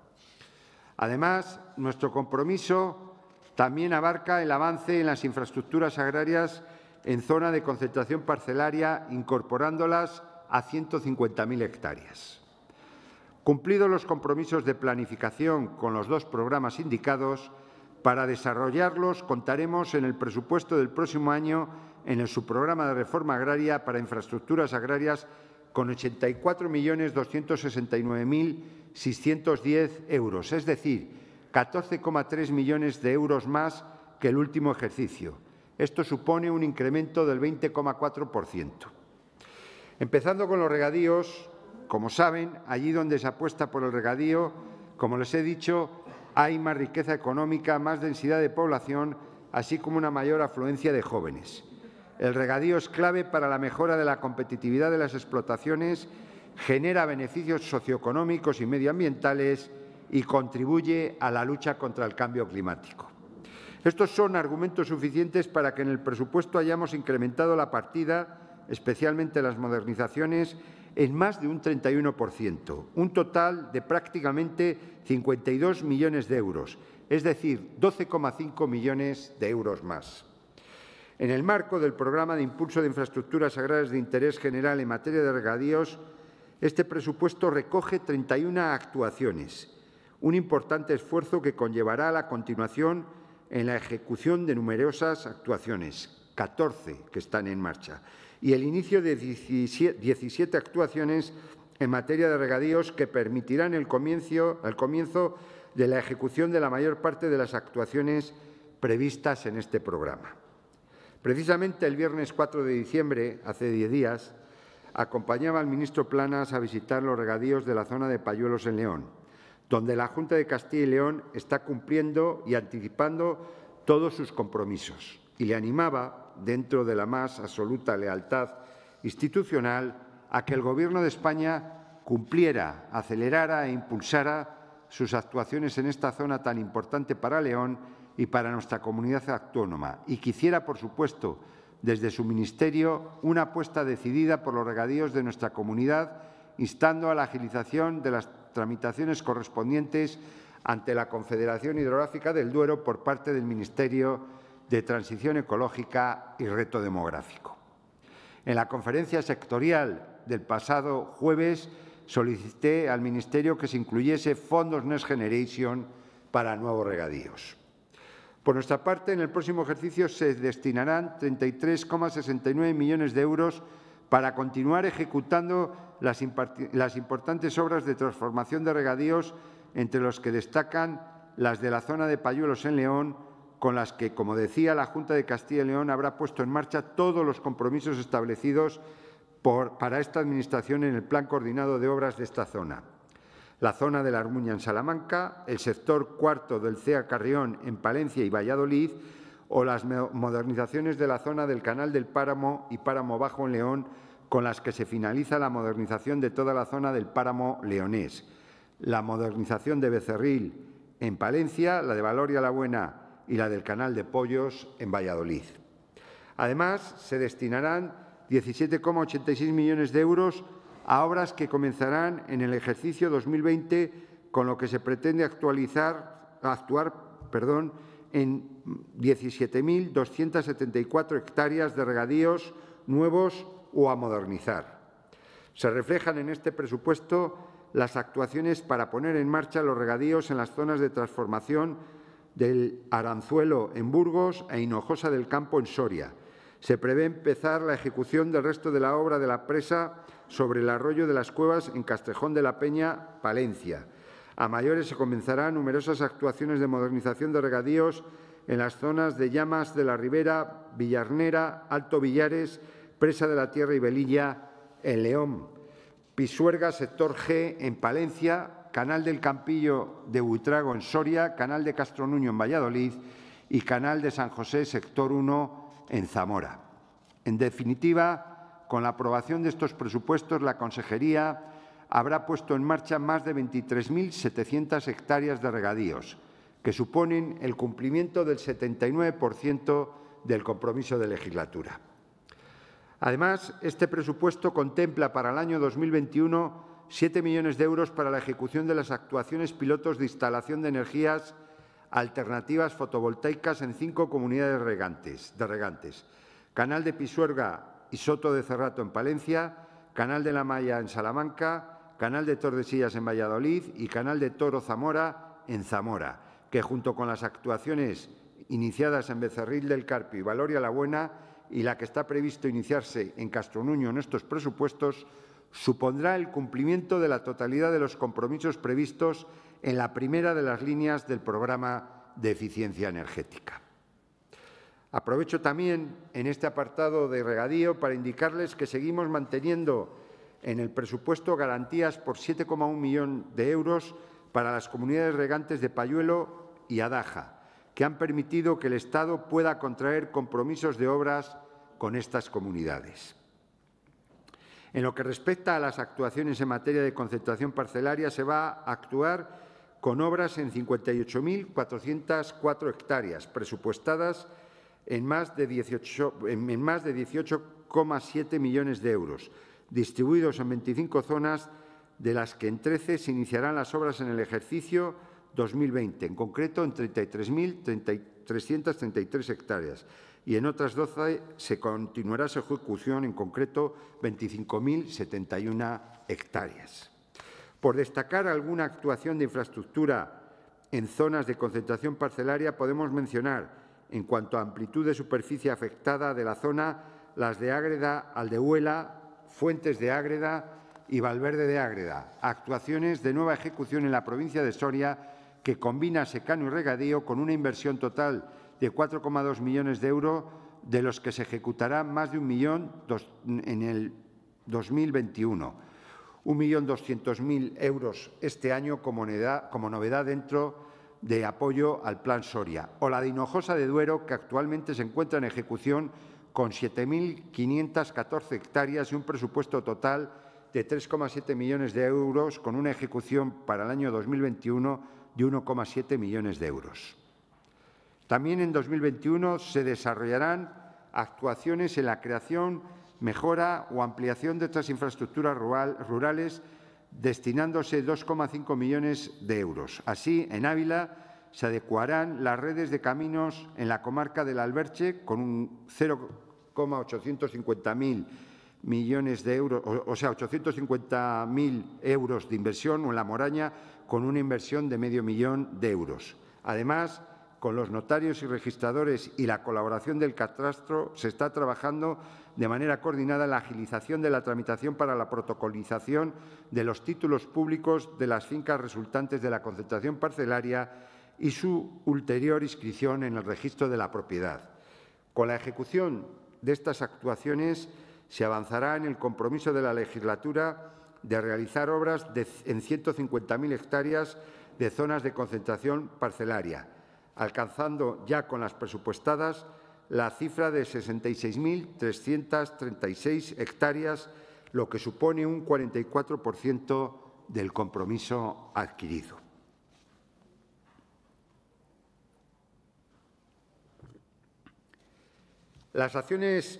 Además, nuestro compromiso también abarca el avance en las infraestructuras agrarias en zona de concentración parcelaria, incorporándolas a 150.000 hectáreas. Cumplidos los compromisos de planificación con los dos programas indicados, para desarrollarlos contaremos en el presupuesto del próximo año en el subprograma de reforma agraria para infraestructuras agrarias con 84.269.610 euros, es decir, 14,3 millones de euros más que el último ejercicio esto supone un incremento del 20,4%. Empezando con los regadíos, como saben, allí donde se apuesta por el regadío, como les he dicho, hay más riqueza económica, más densidad de población, así como una mayor afluencia de jóvenes. El regadío es clave para la mejora de la competitividad de las explotaciones, genera beneficios socioeconómicos y medioambientales y contribuye a la lucha contra el cambio climático. Estos son argumentos suficientes para que en el presupuesto hayamos incrementado la partida, especialmente las modernizaciones, en más de un 31%, un total de prácticamente 52 millones de euros, es decir, 12,5 millones de euros más. En el marco del Programa de Impulso de Infraestructuras Agrarias de Interés General en materia de regadíos, este presupuesto recoge 31 actuaciones, un importante esfuerzo que conllevará la continuación en la ejecución de numerosas actuaciones, 14 que están en marcha, y el inicio de 17 actuaciones en materia de regadíos que permitirán el comienzo, el comienzo de la ejecución de la mayor parte de las actuaciones previstas en este programa. Precisamente el viernes 4 de diciembre, hace 10 días, acompañaba al ministro Planas a visitar los regadíos de la zona de Payuelos en León donde la Junta de Castilla y León está cumpliendo y anticipando todos sus compromisos y le animaba, dentro de la más absoluta lealtad institucional, a que el Gobierno de España cumpliera, acelerara e impulsara sus actuaciones en esta zona tan importante para León y para nuestra comunidad autónoma y que hiciera, por supuesto, desde su ministerio una apuesta decidida por los regadíos de nuestra comunidad, instando a la agilización de las tramitaciones correspondientes ante la Confederación Hidrográfica del Duero por parte del Ministerio de Transición Ecológica y Reto Demográfico. En la conferencia sectorial del pasado jueves solicité al Ministerio que se incluyese fondos Next Generation para nuevos regadíos. Por nuestra parte, en el próximo ejercicio se destinarán 33,69 millones de euros para continuar ejecutando las, importantes obras de transformación de regadíos, entre los que destacan las de la zona de Payuelos en León, con las que, como decía, la Junta de Castilla y León habrá puesto en marcha todos los compromisos establecidos para esta Administración en el Plan Coordinado de Obras de esta zona. La zona de la Armuña en Salamanca, el sector cuarto del CEA Carrión en Palencia y Valladolid, o las modernizaciones de la zona del Canal del Páramo y Páramo Bajo en León, con las que se finaliza la modernización de toda la zona del Páramo leonés, la modernización de Becerril en Palencia, la de Valoria la Buena y la del Canal de Pollos en Valladolid. Además, se destinarán 17,86 millones de euros a obras que comenzarán en el ejercicio 2020, con lo que se pretende actuar en 17.274 hectáreas de regadíos nuevos o a modernizar. Se reflejan en este presupuesto las actuaciones para poner en marcha los regadíos en las zonas de transformación del Aranzuelo en Burgos e Hinojosa del Campo en Soria. Se prevé empezar la ejecución del resto de la obra de la presa sobre el arroyo de las Cuevas en Castrejón de la Peña, Palencia a mayores se comenzarán numerosas actuaciones de modernización de regadíos en las zonas de Llamas de la Ribera, Villarnera, Alto Villares, Presa de la Tierra y Velilla en León, Pisuerga, sector G en Palencia, Canal del Campillo de Buitrago en Soria, Canal de Castronuño en Valladolid y Canal de San José, sector 1 en Zamora. En definitiva, con la aprobación de estos presupuestos, la Consejería habrá puesto en marcha más de 23.700 hectáreas de regadíos, que suponen el cumplimiento del 79% del compromiso de legislatura. Además, este presupuesto contempla para el año 2021 7 millones de euros para la ejecución de las actuaciones pilotos de instalación de energías alternativas fotovoltaicas en cinco comunidades regantes, de regantes. Canal de Pisuerga y Soto de Cerrato en Palencia, Canal de la Maya en Salamanca, Canal de Tordesillas en Valladolid y Canal de Toro Zamora en Zamora, que junto con las actuaciones iniciadas en Becerril del Carpio y Valoria la Buena y la que está previsto iniciarse en Castronuño en estos presupuestos, supondrá el cumplimiento de la totalidad de los compromisos previstos en la primera de las líneas del programa de eficiencia energética. Aprovecho también en este apartado de regadío para indicarles que seguimos manteniendo en el presupuesto garantías por 7,1 millones de euros para las comunidades regantes de Payuelo y Adaja, que han permitido que el Estado pueda contraer compromisos de obras con estas comunidades. En lo que respecta a las actuaciones en materia de concentración parcelaria, se va a actuar con obras en 58.404 hectáreas, presupuestadas en más de 18,7 millones de euros, distribuidos en 25 zonas, de las que en 13 se iniciarán las obras en el ejercicio 2020, en concreto en 33.333 hectáreas, y en otras 12 se continuará su ejecución, en concreto 25.071 hectáreas. Por destacar alguna actuación de infraestructura en zonas de concentración parcelaria, podemos mencionar, en cuanto a amplitud de superficie afectada de la zona, las de Ágreda, Aldehuela, Fuentes de Ágreda y Valverde de Ágreda, actuaciones de nueva ejecución en la provincia de Soria que combina secano y regadío con una inversión total de 4,2 millones de euros, de los que se ejecutará más de un millón en el 2021. 1.200.000 euros este año como novedad, como novedad dentro de apoyo al Plan Soria. O la de Hinojosa de Duero, que actualmente se encuentra en ejecución con 7.514 hectáreas y un presupuesto total de 3,7 millones de euros, con una ejecución para el año 2021 de 1,7 millones de euros. También en 2021 se desarrollarán actuaciones en la creación, mejora o ampliación de estas infraestructuras rurales destinándose 2,5 millones de euros. Así, en Ávila se adecuarán las redes de caminos en la comarca del Alberche con un 0,850.000 millones de euros, o, sea, 850.000 euros de inversión o en la Moraña con una inversión de medio millón de euros. Además, con los notarios y registradores y la colaboración del catastro, se está trabajando de manera coordinada en la agilización de la tramitación para la protocolización de los títulos públicos de las fincas resultantes de la concentración parcelaria y su ulterior inscripción en el registro de la propiedad. Con la ejecución de estas actuaciones se avanzará en el compromiso de la legislatura de realizar obras en 150.000 hectáreas de zonas de concentración parcelaria alcanzando ya con las presupuestadas la cifra de 66.336 hectáreas, lo que supone un 44% del compromiso adquirido. Las acciones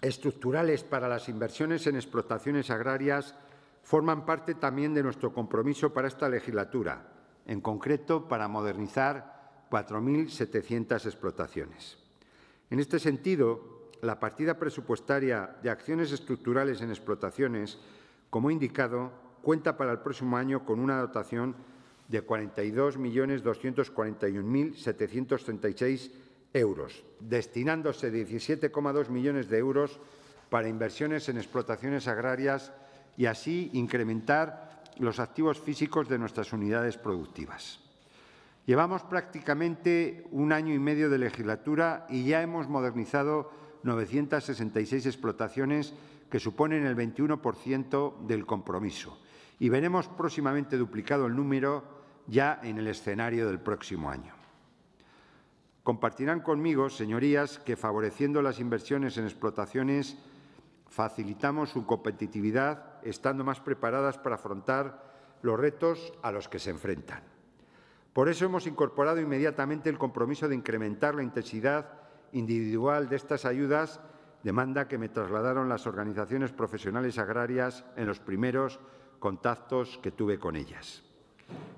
estructurales para las inversiones en explotaciones agrarias forman parte también de nuestro compromiso para esta legislatura, en concreto para modernizar 4.700 explotaciones. En este sentido, la partida presupuestaria de acciones estructurales en explotaciones, como indicado, cuenta para el próximo año con una dotación de 42.241.736 euros, destinándose 17,2 millones de euros para inversiones en explotaciones agrarias y así incrementar los activos físicos de nuestras unidades productivas. Llevamos prácticamente un año y medio de legislatura y ya hemos modernizado 966 explotaciones que suponen el 21% del compromiso y veremos próximamente duplicado el número ya en el escenario del próximo año. Compartirán conmigo, señorías, que favoreciendo las inversiones en explotaciones facilitamos su competitividad, estando más preparadas para afrontar los retos a los que se enfrentan. Por eso hemos incorporado inmediatamente el compromiso de incrementar la intensidad individual de estas ayudas, demanda que me trasladaron las organizaciones profesionales agrarias en los primeros contactos que tuve con ellas.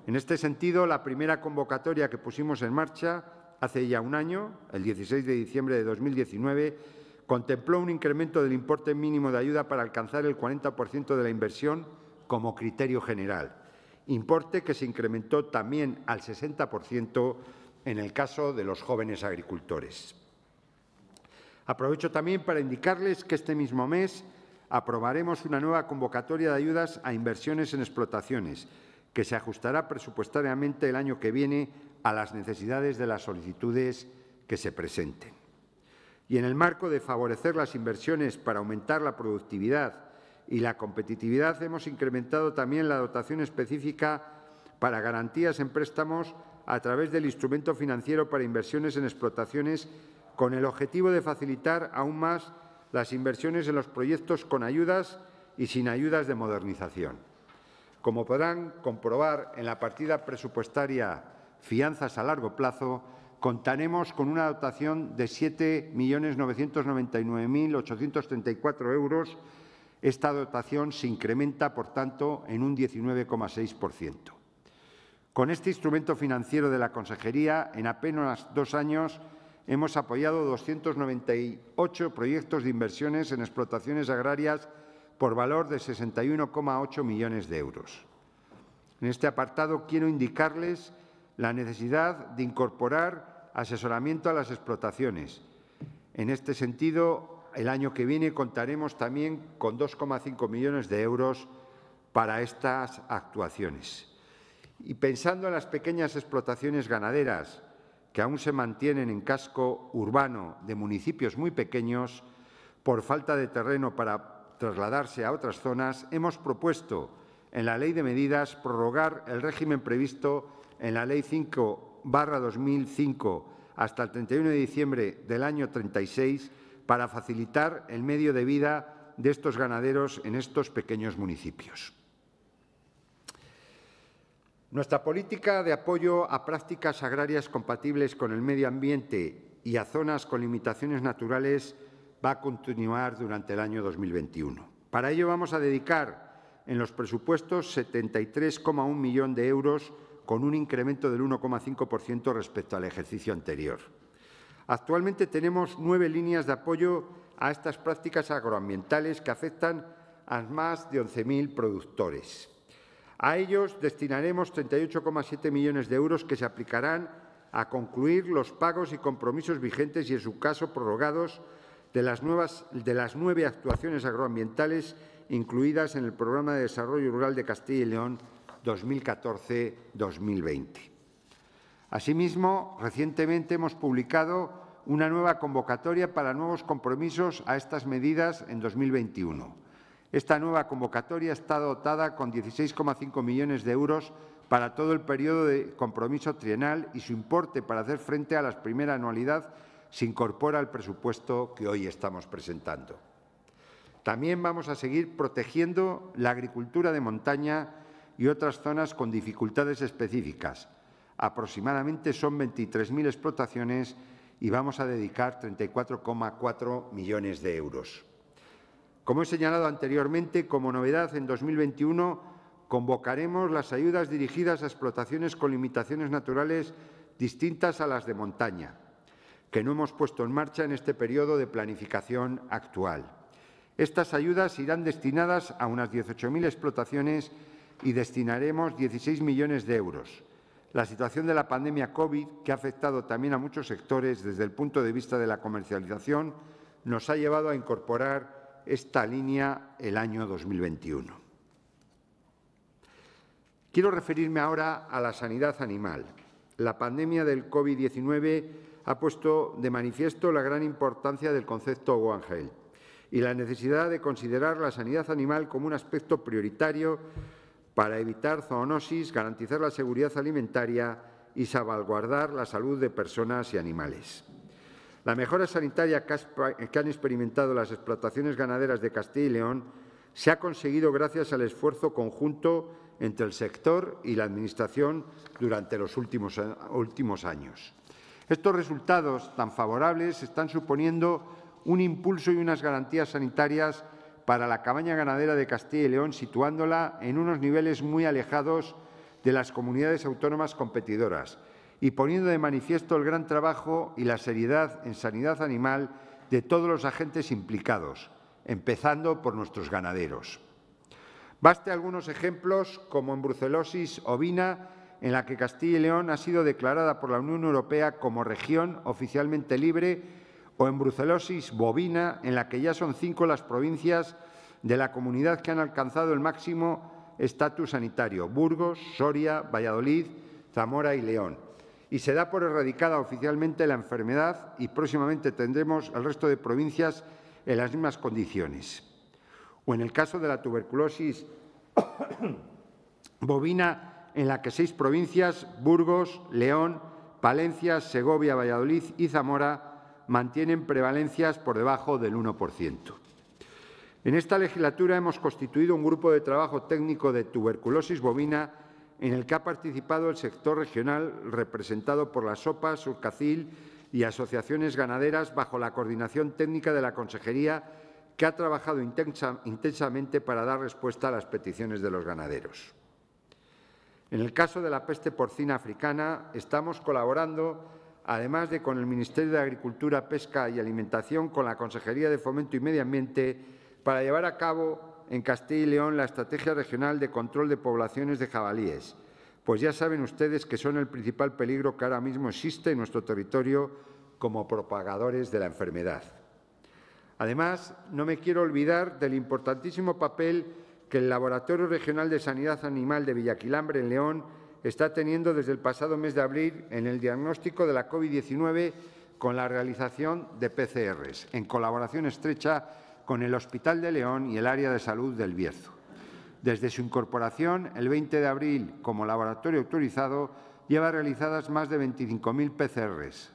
En este sentido, la primera convocatoria que pusimos en marcha hace ya un año, el 16 de diciembre de 2019, contempló un incremento del importe mínimo de ayuda para alcanzar el 40% de la inversión como criterio general, importe que se incrementó también al 60% en el caso de los jóvenes agricultores. Aprovecho también para indicarles que este mismo mes aprobaremos una nueva convocatoria de ayudas a inversiones en explotaciones, que se ajustará presupuestariamente el año que viene a las necesidades de las solicitudes que se presenten. Y en el marco de favorecer las inversiones para aumentar la productividad y la competitividad, hemos incrementado también la dotación específica para garantías en préstamos a través del instrumento financiero para inversiones en explotaciones con el objetivo de facilitar aún más las inversiones en los proyectos con ayudas y sin ayudas de modernización. Como podrán comprobar en la partida presupuestaria Fianzas a largo plazo, contaremos con una dotación de 7.999.834 euros esta dotación se incrementa, por tanto, en un 19,6%. Con este instrumento financiero de la Consejería, en apenas dos años hemos apoyado 298 proyectos de inversiones en explotaciones agrarias por valor de 61,8 millones de euros. En este apartado quiero indicarles la necesidad de incorporar asesoramiento a las explotaciones. En este sentido, el año que viene contaremos también con 2,5 millones de euros para estas actuaciones. Y pensando en las pequeñas explotaciones ganaderas que aún se mantienen en casco urbano de municipios muy pequeños, por falta de terreno para trasladarse a otras zonas, hemos propuesto en la Ley de Medidas prorrogar el régimen previsto en la Ley 5 2005 hasta el 31 de diciembre del año 36 para facilitar el medio de vida de estos ganaderos en estos pequeños municipios. Nuestra política de apoyo a prácticas agrarias compatibles con el medio ambiente y a zonas con limitaciones naturales va a continuar durante el año 2021. Para ello vamos a dedicar en los presupuestos 73,1 millones de euros con un incremento del 1,5% respecto al ejercicio anterior. Actualmente tenemos nueve líneas de apoyo a estas prácticas agroambientales que afectan a más de 11.000 productores. A ellos destinaremos 38,7 millones de euros que se aplicarán a concluir los pagos y compromisos vigentes y, en su caso, prorrogados de las, de las nueve actuaciones agroambientales incluidas en el Programa de Desarrollo Rural de Castilla y León 2014-2020. Asimismo, recientemente hemos publicado una nueva convocatoria para nuevos compromisos a estas medidas en 2021. Esta nueva convocatoria está dotada con 16,5 millones de euros para todo el periodo de compromiso trienal y su importe para hacer frente a la primera anualidad se incorpora al presupuesto que hoy estamos presentando. También vamos a seguir protegiendo la agricultura de montaña y otras zonas con dificultades específicas, Aproximadamente son 23.000 explotaciones y vamos a dedicar 34,4 millones de euros. Como he señalado anteriormente, como novedad en 2021 convocaremos las ayudas dirigidas a explotaciones con limitaciones naturales distintas a las de montaña, que no hemos puesto en marcha en este periodo de planificación actual. Estas ayudas irán destinadas a unas 18.000 explotaciones y destinaremos 16 millones de euros. La situación de la pandemia COVID, que ha afectado también a muchos sectores desde el punto de vista de la comercialización, nos ha llevado a incorporar esta línea el año 2021. Quiero referirme ahora a la sanidad animal. La pandemia del COVID-19 ha puesto de manifiesto la gran importancia del concepto One Health y la necesidad de considerar la sanidad animal como un aspecto prioritario para evitar zoonosis, garantizar la seguridad alimentaria y salvaguardar la salud de personas y animales. La mejora sanitaria que han experimentado las explotaciones ganaderas de Castilla y León se ha conseguido gracias al esfuerzo conjunto entre el sector y la Administración durante los últimos, últimos años. Estos resultados tan favorables están suponiendo un impulso y unas garantías sanitarias para la cabaña ganadera de Castilla y León, situándola en unos niveles muy alejados de las comunidades autónomas competidoras y poniendo de manifiesto el gran trabajo y la seriedad en sanidad animal de todos los agentes implicados, empezando por nuestros ganaderos. Baste algunos ejemplos, como en brucelosis ovina, en la que Castilla y León ha sido declarada por la Unión Europea como región oficialmente libre, o en brucelosis bovina, en la que ya son cinco las provincias de la comunidad que han alcanzado el máximo estatus sanitario, Burgos, Soria, Valladolid, Zamora y León. Y se da por erradicada oficialmente la enfermedad y próximamente tendremos el resto de provincias en las mismas condiciones. O en el caso de la tuberculosis bovina, en la que seis provincias, Burgos, León, Palencia, Segovia, Valladolid y Zamora, mantienen prevalencias por debajo del 1%. En esta legislatura hemos constituido un grupo de trabajo técnico de tuberculosis bovina en el que ha participado el sector regional representado por la SOPA, Surcacil y asociaciones ganaderas bajo la coordinación técnica de la Consejería que ha trabajado intensamente para dar respuesta a las peticiones de los ganaderos. En el caso de la peste porcina africana, estamos colaborando, además de con el Ministerio de Agricultura, Pesca y Alimentación, con la Consejería de Fomento y Medio Ambiente, para llevar a cabo en Castilla y León la Estrategia Regional de Control de Poblaciones de Jabalíes, pues ya saben ustedes que son el principal peligro que ahora mismo existe en nuestro territorio como propagadores de la enfermedad. Además, no me quiero olvidar del importantísimo papel que el Laboratorio Regional de Sanidad Animal de Villaquilambre, en León, está teniendo desde el pasado mes de abril en el diagnóstico de la COVID-19 con la realización de PCRs, en colaboración estrecha con el Hospital de León y el Área de Salud del Bierzo. Desde su incorporación, el 20 de abril, como laboratorio autorizado, lleva realizadas más de 25.000 PCRs.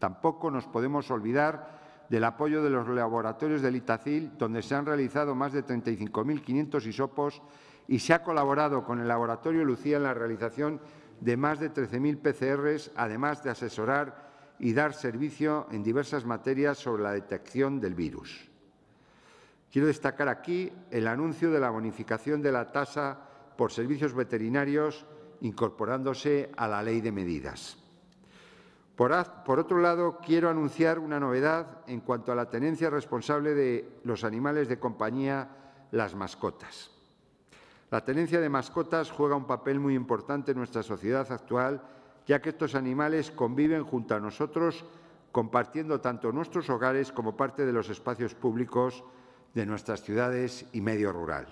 Tampoco nos podemos olvidar del apoyo de los laboratorios del Itacil, donde se han realizado más de 35.500 hisopos y se ha colaborado con el Laboratorio Lucía en la realización de más de 13.000 PCRs, además de asesorar y dar servicio en diversas materias sobre la detección del virus. Quiero destacar aquí el anuncio de la bonificación de la tasa por servicios veterinarios incorporándose a la ley de medidas. Por, otro lado, quiero anunciar una novedad en cuanto a la tenencia responsable de los animales de compañía, las mascotas. La tenencia de mascotas juega un papel muy importante en nuestra sociedad actual, ya que estos animales conviven junto a nosotros, compartiendo tanto nuestros hogares como parte de los espacios públicos de nuestras ciudades y medio rural.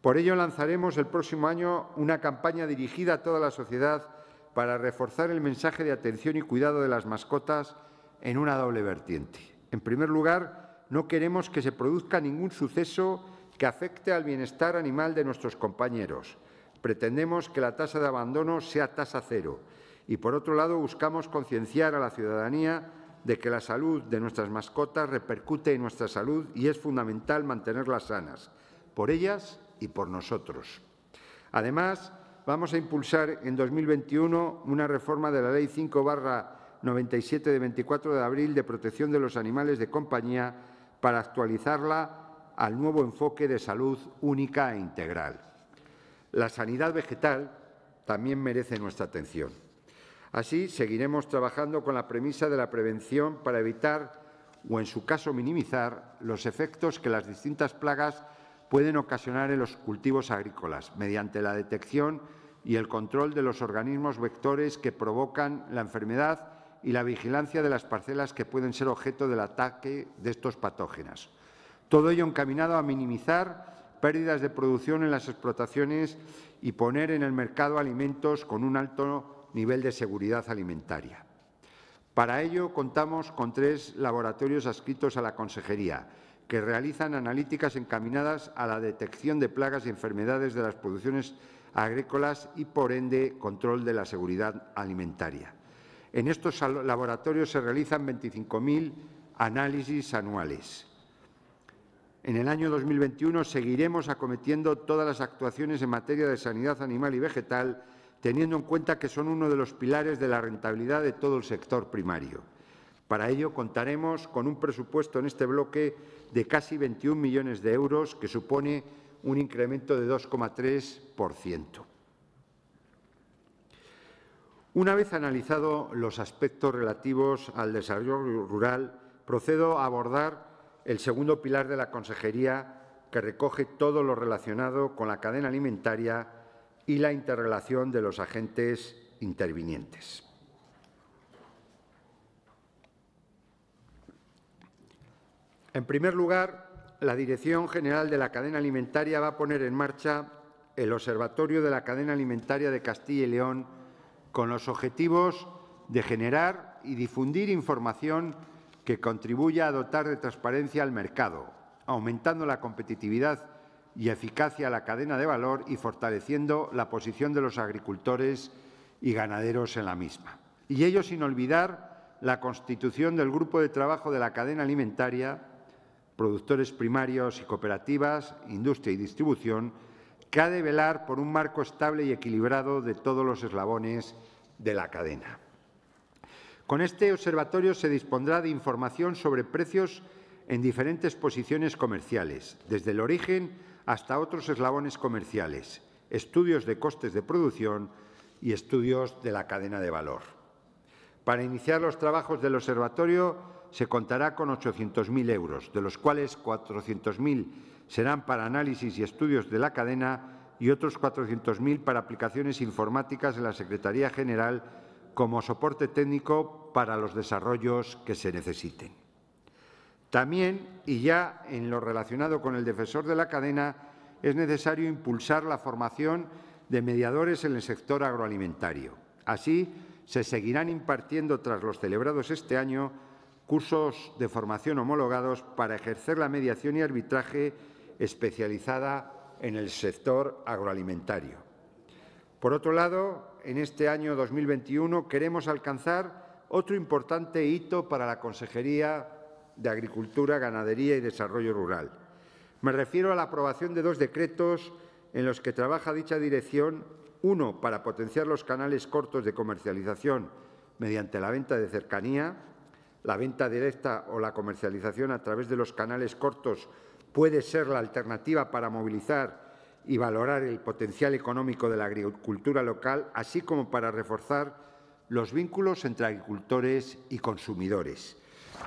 Por ello, lanzaremos el próximo año una campaña dirigida a toda la sociedad para reforzar el mensaje de atención y cuidado de las mascotas en una doble vertiente. En primer lugar, no queremos que se produzca ningún suceso que afecte al bienestar animal de nuestros compañeros. Pretendemos que la tasa de abandono sea tasa cero y, por otro lado, buscamos concienciar a la ciudadanía de que la salud de nuestras mascotas repercute en nuestra salud y es fundamental mantenerlas sanas, por ellas y por nosotros. Además, vamos a impulsar en 2021 una reforma de la Ley 5-97 de 24 de abril de protección de los animales de compañía para actualizarla al nuevo enfoque de salud única e integral. La sanidad vegetal también merece nuestra atención. Así, seguiremos trabajando con la premisa de la prevención para evitar o, en su caso, minimizar los efectos que las distintas plagas pueden ocasionar en los cultivos agrícolas mediante la detección y el control de los organismos vectores que provocan la enfermedad y la vigilancia de las parcelas que pueden ser objeto del ataque de estos patógenos. Todo ello encaminado a minimizar pérdidas de producción en las explotaciones y poner en el mercado alimentos con un alto nivel de seguridad alimentaria. Para ello contamos con tres laboratorios adscritos a la Consejería, que realizan analíticas encaminadas a la detección de plagas y enfermedades de las producciones agrícolas y, por ende, control de la seguridad alimentaria. En estos laboratorios se realizan 25.000 análisis anuales. En el año 2021 seguiremos acometiendo todas las actuaciones en materia de sanidad animal y vegetal, teniendo en cuenta que son uno de los pilares de la rentabilidad de todo el sector primario. Para ello contaremos con un presupuesto en este bloque de casi 21 millones de euros, que supone un incremento de 2,3%. Una vez analizado los aspectos relativos al desarrollo rural, procedo a abordar el segundo pilar de la consejería, que recoge todo lo relacionado con la cadena alimentaria y la interrelación de los agentes intervinientes. En primer lugar, la Dirección General de la Cadena Alimentaria va a poner en marcha el Observatorio de la Cadena Alimentaria de Castilla y León con los objetivos de generar y difundir información que contribuya a dotar de transparencia al mercado, aumentando la competitividad y eficacia a la cadena de valor y fortaleciendo la posición de los agricultores y ganaderos en la misma. Y ello sin olvidar la constitución del Grupo de Trabajo de la Cadena Alimentaria, productores primarios y cooperativas, industria y distribución, que ha de velar por un marco estable y equilibrado de todos los eslabones de la cadena. Con este observatorio se dispondrá de información sobre precios en diferentes posiciones comerciales, desde el origen hasta otros eslabones comerciales, estudios de costes de producción y estudios de la cadena de valor. Para iniciar los trabajos del observatorio se contará con 800.000 euros, de los cuales 400.000 serán para análisis y estudios de la cadena y otros 400.000 para aplicaciones informáticas en la Secretaría General como soporte técnico para los desarrollos que se necesiten. También, y ya en lo relacionado con el defensor de la cadena, es necesario impulsar la formación de mediadores en el sector agroalimentario. Así, se seguirán impartiendo, tras los celebrados este año, cursos de formación homologados para ejercer la mediación y arbitraje especializada en el sector agroalimentario. Por otro lado, en este año 2021 queremos alcanzar otro importante hito para la Consejería de Agricultura, Ganadería y Desarrollo Rural. Me refiero a la aprobación de dos decretos en los que trabaja dicha dirección, uno para potenciar los canales cortos de comercialización mediante la venta de cercanía la venta directa o la comercialización a través de los canales cortos puede ser la alternativa para movilizar y valorar el potencial económico de la agricultura local, así como para reforzar los vínculos entre agricultores y consumidores.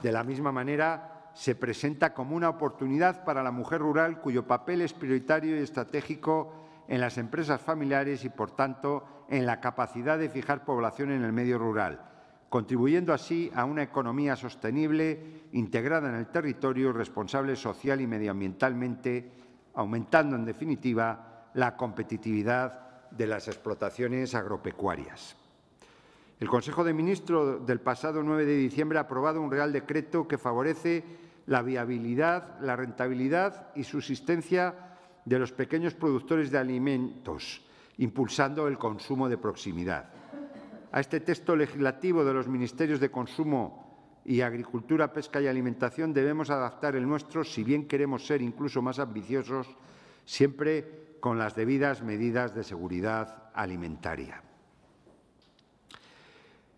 De la misma manera, se presenta como una oportunidad para la mujer rural cuyo papel es prioritario y estratégico en las empresas familiares y, por tanto, en la capacidad de fijar población en el medio rural contribuyendo así a una economía sostenible, integrada en el territorio, responsable social y medioambientalmente, aumentando, en definitiva, la competitividad de las explotaciones agropecuarias. El Consejo de Ministros del pasado 9 de diciembre ha aprobado un Real Decreto que favorece la viabilidad, la rentabilidad y subsistencia de los pequeños productores de alimentos, impulsando el consumo de proximidad a este texto legislativo de los Ministerios de Consumo y Agricultura, Pesca y Alimentación debemos adaptar el nuestro si bien queremos ser incluso más ambiciosos, siempre con las debidas medidas de seguridad alimentaria.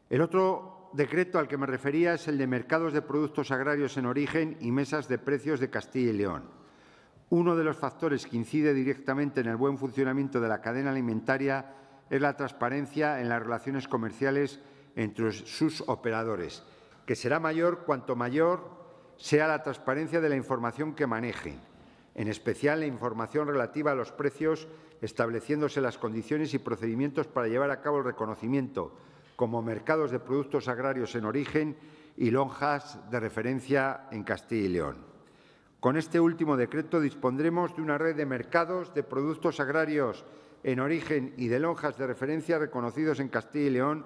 El otro decreto al que me refería es el de mercados de productos agrarios en origen y mesas de precios de Castilla y León. Uno de los factores que incide directamente en el buen funcionamiento de la cadena alimentaria es la transparencia en las relaciones comerciales entre sus operadores, que será mayor cuanto mayor sea la transparencia de la información que manejen, en especial la información relativa a los precios, estableciéndose las condiciones y procedimientos para llevar a cabo el reconocimiento como mercados de productos agrarios en origen y lonjas de referencia en Castilla y León. Con este último decreto dispondremos de una red de mercados de productos agrarios en origen y de lonjas de referencia reconocidos en Castilla y León,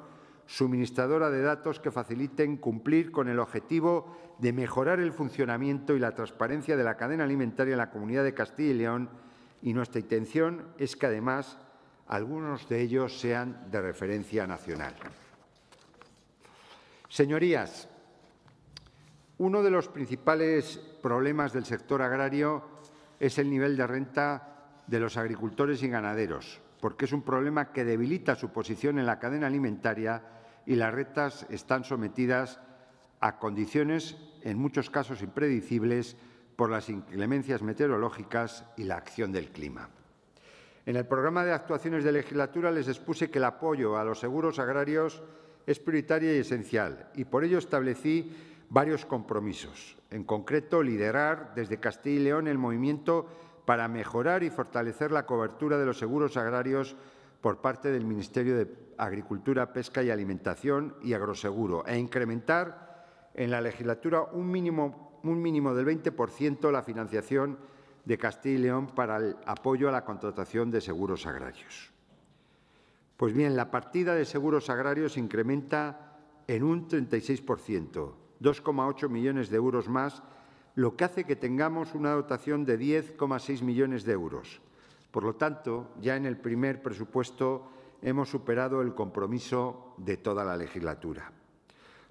suministradora de datos que faciliten cumplir con el objetivo de mejorar el funcionamiento y la transparencia de la cadena alimentaria en la comunidad de Castilla y León y nuestra intención es que además algunos de ellos sean de referencia nacional. Señorías, uno de los principales problemas del sector agrario es el nivel de renta de los agricultores y ganaderos, porque es un problema que debilita su posición en la cadena alimentaria y las rentas están sometidas a condiciones, en muchos casos impredecibles, por las inclemencias meteorológicas y la acción del clima. En el programa de actuaciones de legislatura les expuse que el apoyo a los seguros agrarios es prioritario y esencial, y por ello establecí varios compromisos. En concreto, liderar desde Castilla y León el movimiento para mejorar y fortalecer la cobertura de los seguros agrarios por parte del Ministerio de Agricultura, Pesca y Alimentación y Agroseguro e incrementar en la legislatura un mínimo, del 20% la financiación de Castilla y León para el apoyo a la contratación de seguros agrarios. Pues bien, la partida de seguros agrarios incrementa en un 36%, 2,8 millones de euros más lo que hace que tengamos una dotación de 10,6 millones de euros. Por lo tanto, ya en el primer presupuesto hemos superado el compromiso de toda la legislatura.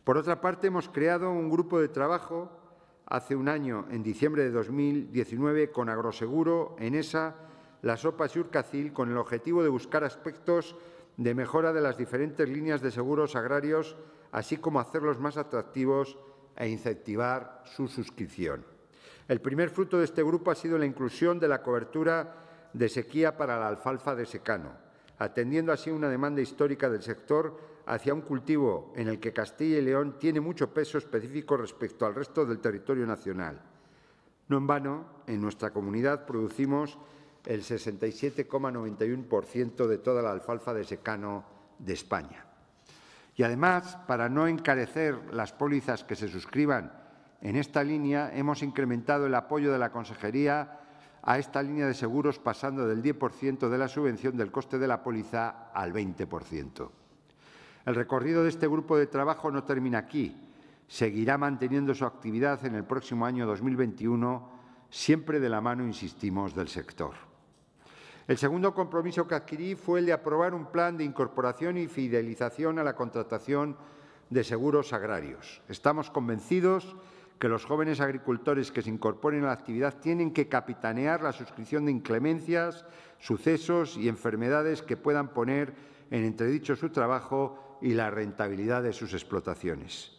Por otra parte, hemos creado un grupo de trabajo hace un año, en diciembre de 2019, con Agroseguro, ENESA, la SOPA y Urcacil, con el objetivo de buscar aspectos de mejora de las diferentes líneas de seguros agrarios, así como hacerlos más atractivos e incentivar su suscripción. El primer fruto de este grupo ha sido la inclusión de la cobertura de sequía para la alfalfa de secano, atendiendo así una demanda histórica del sector hacia un cultivo en el que Castilla y León tiene mucho peso específico respecto al resto del territorio nacional. No en vano, en nuestra comunidad producimos el 67,91% de toda la alfalfa de secano de España. Y además, para no encarecer las pólizas que se suscriban en esta línea, hemos incrementado el apoyo de la Consejería a esta línea de seguros pasando del 10% de la subvención del coste de la póliza al 20%. El recorrido de este grupo de trabajo no termina aquí. Seguirá manteniendo su actividad en el próximo año 2021, siempre de la mano, insistimos, del sector. El segundo compromiso que adquirí fue el de aprobar un plan de incorporación y fidelización a la contratación de seguros agrarios. Estamos convencidos que los jóvenes agricultores que se incorporen a la actividad tienen que capitanear la suscripción de inclemencias, sucesos y enfermedades que puedan poner en entredicho su trabajo y la rentabilidad de sus explotaciones.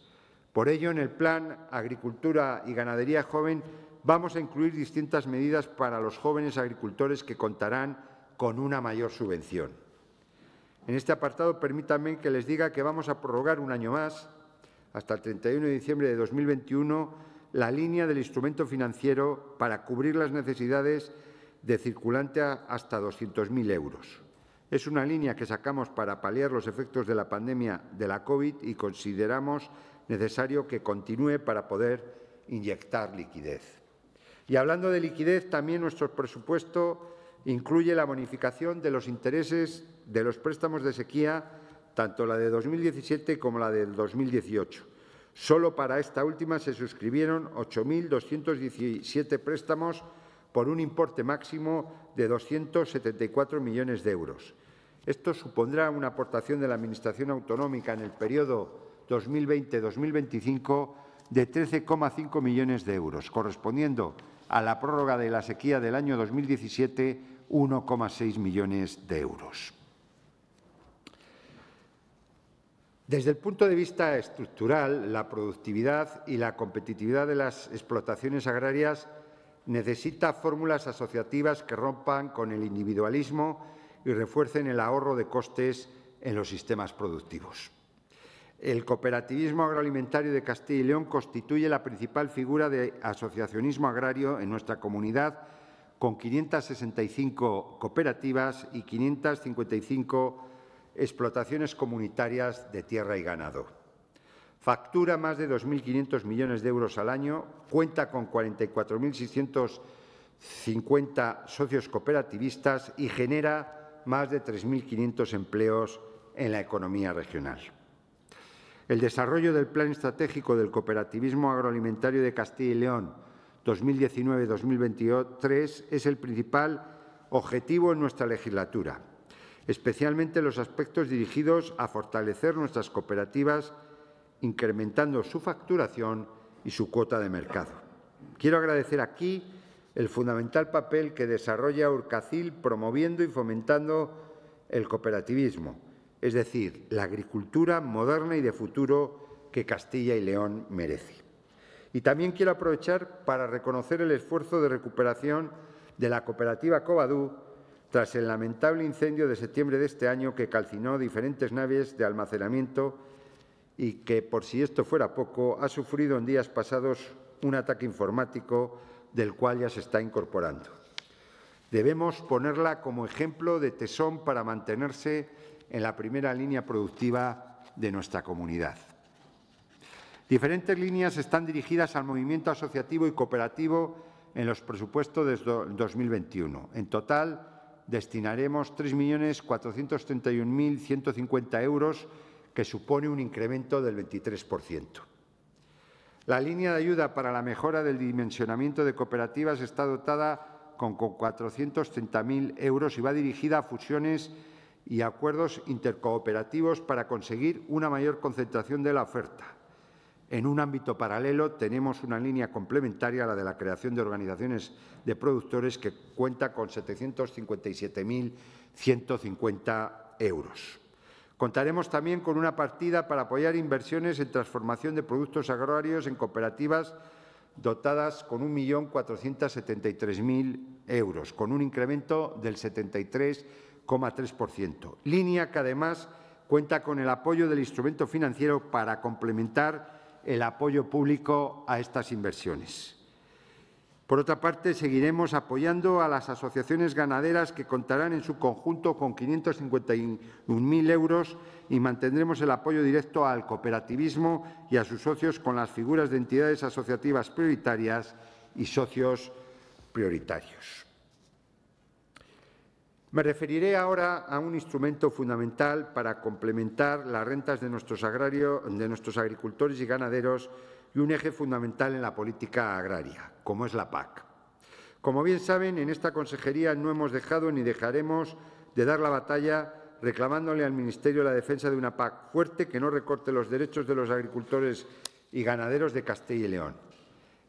Por ello, en el Plan Agricultura y Ganadería Joven vamos a incluir distintas medidas para los jóvenes agricultores que contarán con una mayor subvención. En este apartado, permítanme que les diga que vamos a prorrogar un año más, hasta el 31 de diciembre de 2021, la línea del instrumento financiero para cubrir las necesidades de circulante hasta 200.000 euros. Es una línea que sacamos para paliar los efectos de la pandemia de la COVID y consideramos necesario que continúe para poder inyectar liquidez. Y hablando de liquidez, también nuestro presupuesto incluye la bonificación de los intereses de los préstamos de sequía, tanto la de 2017 como la del 2018. Solo para esta última se suscribieron 8.217 préstamos por un importe máximo de 274 millones de euros. Esto supondrá una aportación de la Administración autonómica en el periodo 2020-2025 de 13,5 millones de euros, correspondiendo a la prórroga de la sequía del año 2017 1,6 millones de euros. Desde el punto de vista estructural, la productividad y la competitividad de las explotaciones agrarias necesita fórmulas asociativas que rompan con el individualismo y refuercen el ahorro de costes en los sistemas productivos. El cooperativismo agroalimentario de Castilla y León constituye la principal figura de asociacionismo agrario en nuestra comunidad, con 565 cooperativas y 555 explotaciones comunitarias de tierra y ganado. Factura más de 2.500 millones de euros al año, cuenta con 44.650 socios cooperativistas y genera más de 3.500 empleos en la economía regional. El desarrollo del Plan Estratégico del Cooperativismo Agroalimentario de Castilla y León 2019-2023 es el principal objetivo en nuestra legislatura. Especialmente los aspectos dirigidos a fortalecer nuestras cooperativas, incrementando su facturación y su cuota de mercado. Quiero agradecer aquí el fundamental papel que desarrolla Urcacil promoviendo y fomentando el cooperativismo, es decir, la agricultura moderna y de futuro que Castilla y León merece. Y también quiero aprovechar para reconocer el esfuerzo de recuperación de la cooperativa Covadú tras el lamentable incendio de septiembre de este año que calcinó diferentes naves de almacenamiento y que, por si esto fuera poco, ha sufrido en días pasados un ataque informático del cual ya se está incorporando. Debemos ponerla como ejemplo de tesón para mantenerse en la primera línea productiva de nuestra comunidad. Diferentes líneas están dirigidas al movimiento asociativo y cooperativo en los presupuestos de 2021. En total, destinaremos 3.431.150 euros, que supone un incremento del 23%. La línea de ayuda para la mejora del dimensionamiento de cooperativas está dotada con 430.000 euros y va dirigida a fusiones y acuerdos intercooperativos para conseguir una mayor concentración de la oferta. En un ámbito paralelo tenemos una línea complementaria a la de la creación de organizaciones de productores que cuenta con 757.150 euros. Contaremos también con una partida para apoyar inversiones en transformación de productos agrarios en cooperativas dotadas con 1.473.000 euros, con un incremento del 73,3%. Línea que además cuenta con el apoyo del instrumento financiero para complementar el apoyo público a estas inversiones. Por otra parte, seguiremos apoyando a las asociaciones ganaderas que contarán en su conjunto con 551.000 euros y mantendremos el apoyo directo al cooperativismo y a sus socios con las figuras de entidades asociativas prioritarias y socios prioritarios. Me referiré ahora a un instrumento fundamental para complementar las rentas de nuestros, de nuestros agricultores y ganaderos y un eje fundamental en la política agraria, como es la PAC. Como bien saben, en esta consejería no hemos dejado ni dejaremos de dar la batalla reclamándole al Ministerio la defensa de una PAC fuerte que no recorte los derechos de los agricultores y ganaderos de Castilla y León.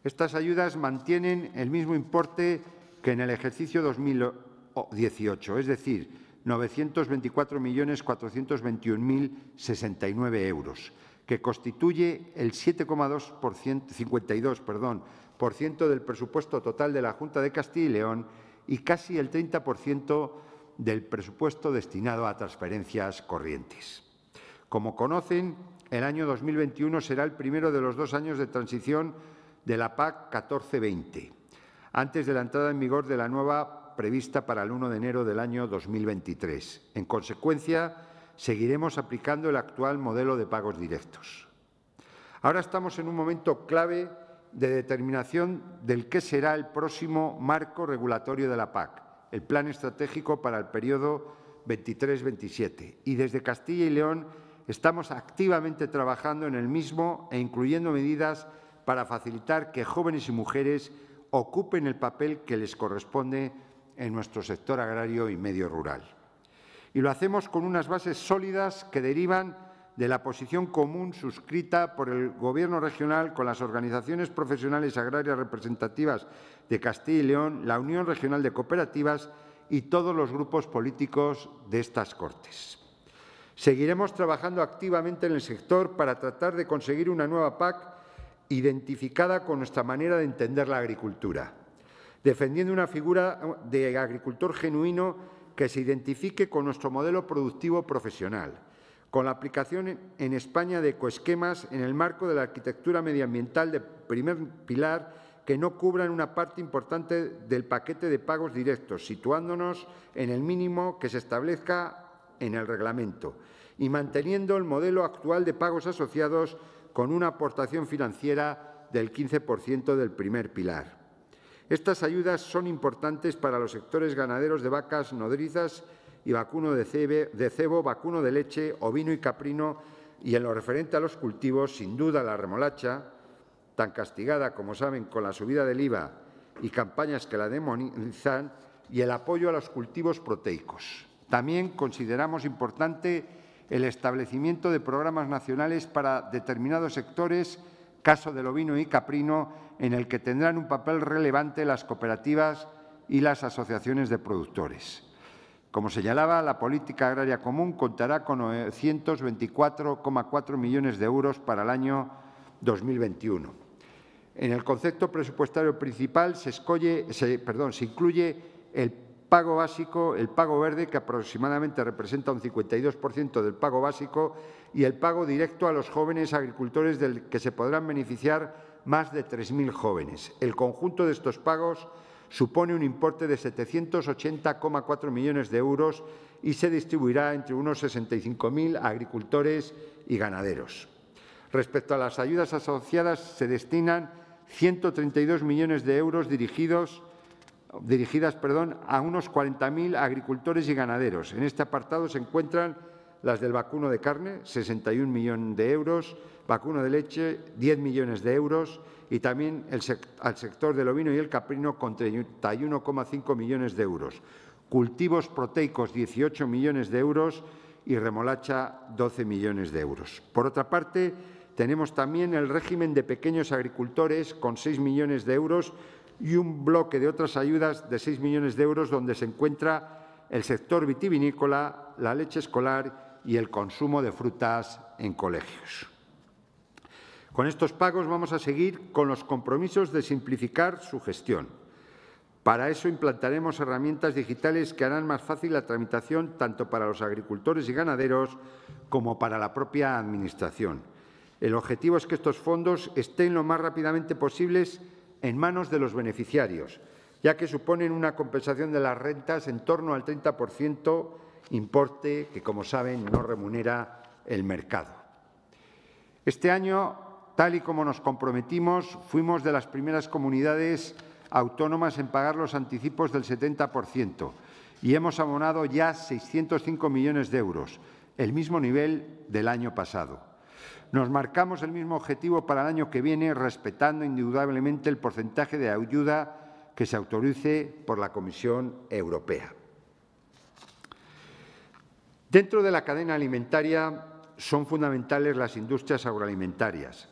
Estas ayudas mantienen el mismo importe que en el ejercicio 2018, es decir, 924.421.069 euros que constituye el 7,52 perdón, por ciento del presupuesto total de la Junta de Castilla y León y casi el 30% del presupuesto destinado a transferencias corrientes. Como conocen, el año 2021 será el primero de los dos años de transición de la PAC 14-20, antes de la entrada en vigor de la nueva prevista para el 1 de enero del año 2023. En consecuencia, seguiremos aplicando el actual modelo de pagos directos. Ahora estamos en un momento clave de determinación del qué será el próximo marco regulatorio de la PAC, el Plan Estratégico para el periodo 23-27. Y desde Castilla y León estamos activamente trabajando en el mismo e incluyendo medidas para facilitar que jóvenes y mujeres ocupen el papel que les corresponde en nuestro sector agrario y medio rural y lo hacemos con unas bases sólidas que derivan de la posición común suscrita por el Gobierno regional con las organizaciones profesionales agrarias representativas de Castilla y León, la Unión Regional de Cooperativas y todos los grupos políticos de estas Cortes. Seguiremos trabajando activamente en el sector para tratar de conseguir una nueva PAC identificada con nuestra manera de entender la agricultura, defendiendo una figura de agricultor genuino que se identifique con nuestro modelo productivo profesional, con la aplicación en España de ecoesquemas en el marco de la arquitectura medioambiental de primer pilar que no cubran una parte importante del paquete de pagos directos, situándonos en el mínimo que se establezca en el reglamento y manteniendo el modelo actual de pagos asociados con una aportación financiera del 15% del primer pilar. Estas ayudas son importantes para los sectores ganaderos de vacas nodrizas y vacuno de, cebo, vacuno de leche, ovino y caprino, y en lo referente a los cultivos, sin duda la remolacha, tan castigada, como saben, con la subida del IVA y campañas que la demonizan, y el apoyo a los cultivos proteicos. También consideramos importante el establecimiento de programas nacionales para determinados sectores, caso del ovino y caprino, en el que tendrán un papel relevante las cooperativas y las asociaciones de productores. Como señalaba, la política agraria común contará con 924,4 millones de euros para el año 2021. En el concepto presupuestario principal se, perdón, se incluye el pago básico, el pago verde, que aproximadamente representa un 52% del pago básico, y el pago directo a los jóvenes agricultores del que se podrán beneficiar más de 3.000 jóvenes. El conjunto de estos pagos supone un importe de 780,4 millones de euros y se distribuirá entre unos 65.000 agricultores y ganaderos. Respecto a las ayudas asociadas, se destinan 132 millones de euros dirigidos dirigidas perdón, a unos 40.000 agricultores y ganaderos. En este apartado se encuentran las del vacuno de carne, 61 millones de euros, vacuno de leche, 10 millones de euros y también al sector del ovino y el caprino con 31,5 millones de euros. Cultivos proteicos, 18 millones de euros y remolacha, 12 millones de euros. Por otra parte, tenemos también el régimen de pequeños agricultores con 6 millones de euros y un bloque de otras ayudas de 6 millones de euros donde se encuentra el sector vitivinícola, la leche escolar y el consumo de frutas en colegios. Con estos pagos vamos a seguir con los compromisos de simplificar su gestión. Para eso implantaremos herramientas digitales que harán más fácil la tramitación tanto para los agricultores y ganaderos como para la propia Administración. El objetivo es que estos fondos estén lo más rápidamente posibles en manos de los beneficiarios, ya que suponen una compensación de las rentas en torno al 30%, importe que, como saben, no remunera el mercado. Este año, tal y como nos comprometimos, fuimos de las primeras comunidades autónomas en pagar los anticipos del 70% y hemos abonado ya 605 millones de euros, el mismo nivel del año pasado. Nos marcamos el mismo objetivo para el año que viene, respetando indudablemente el porcentaje de ayuda que se autorice por la Comisión Europea. Dentro de la cadena alimentaria son fundamentales las industrias agroalimentarias.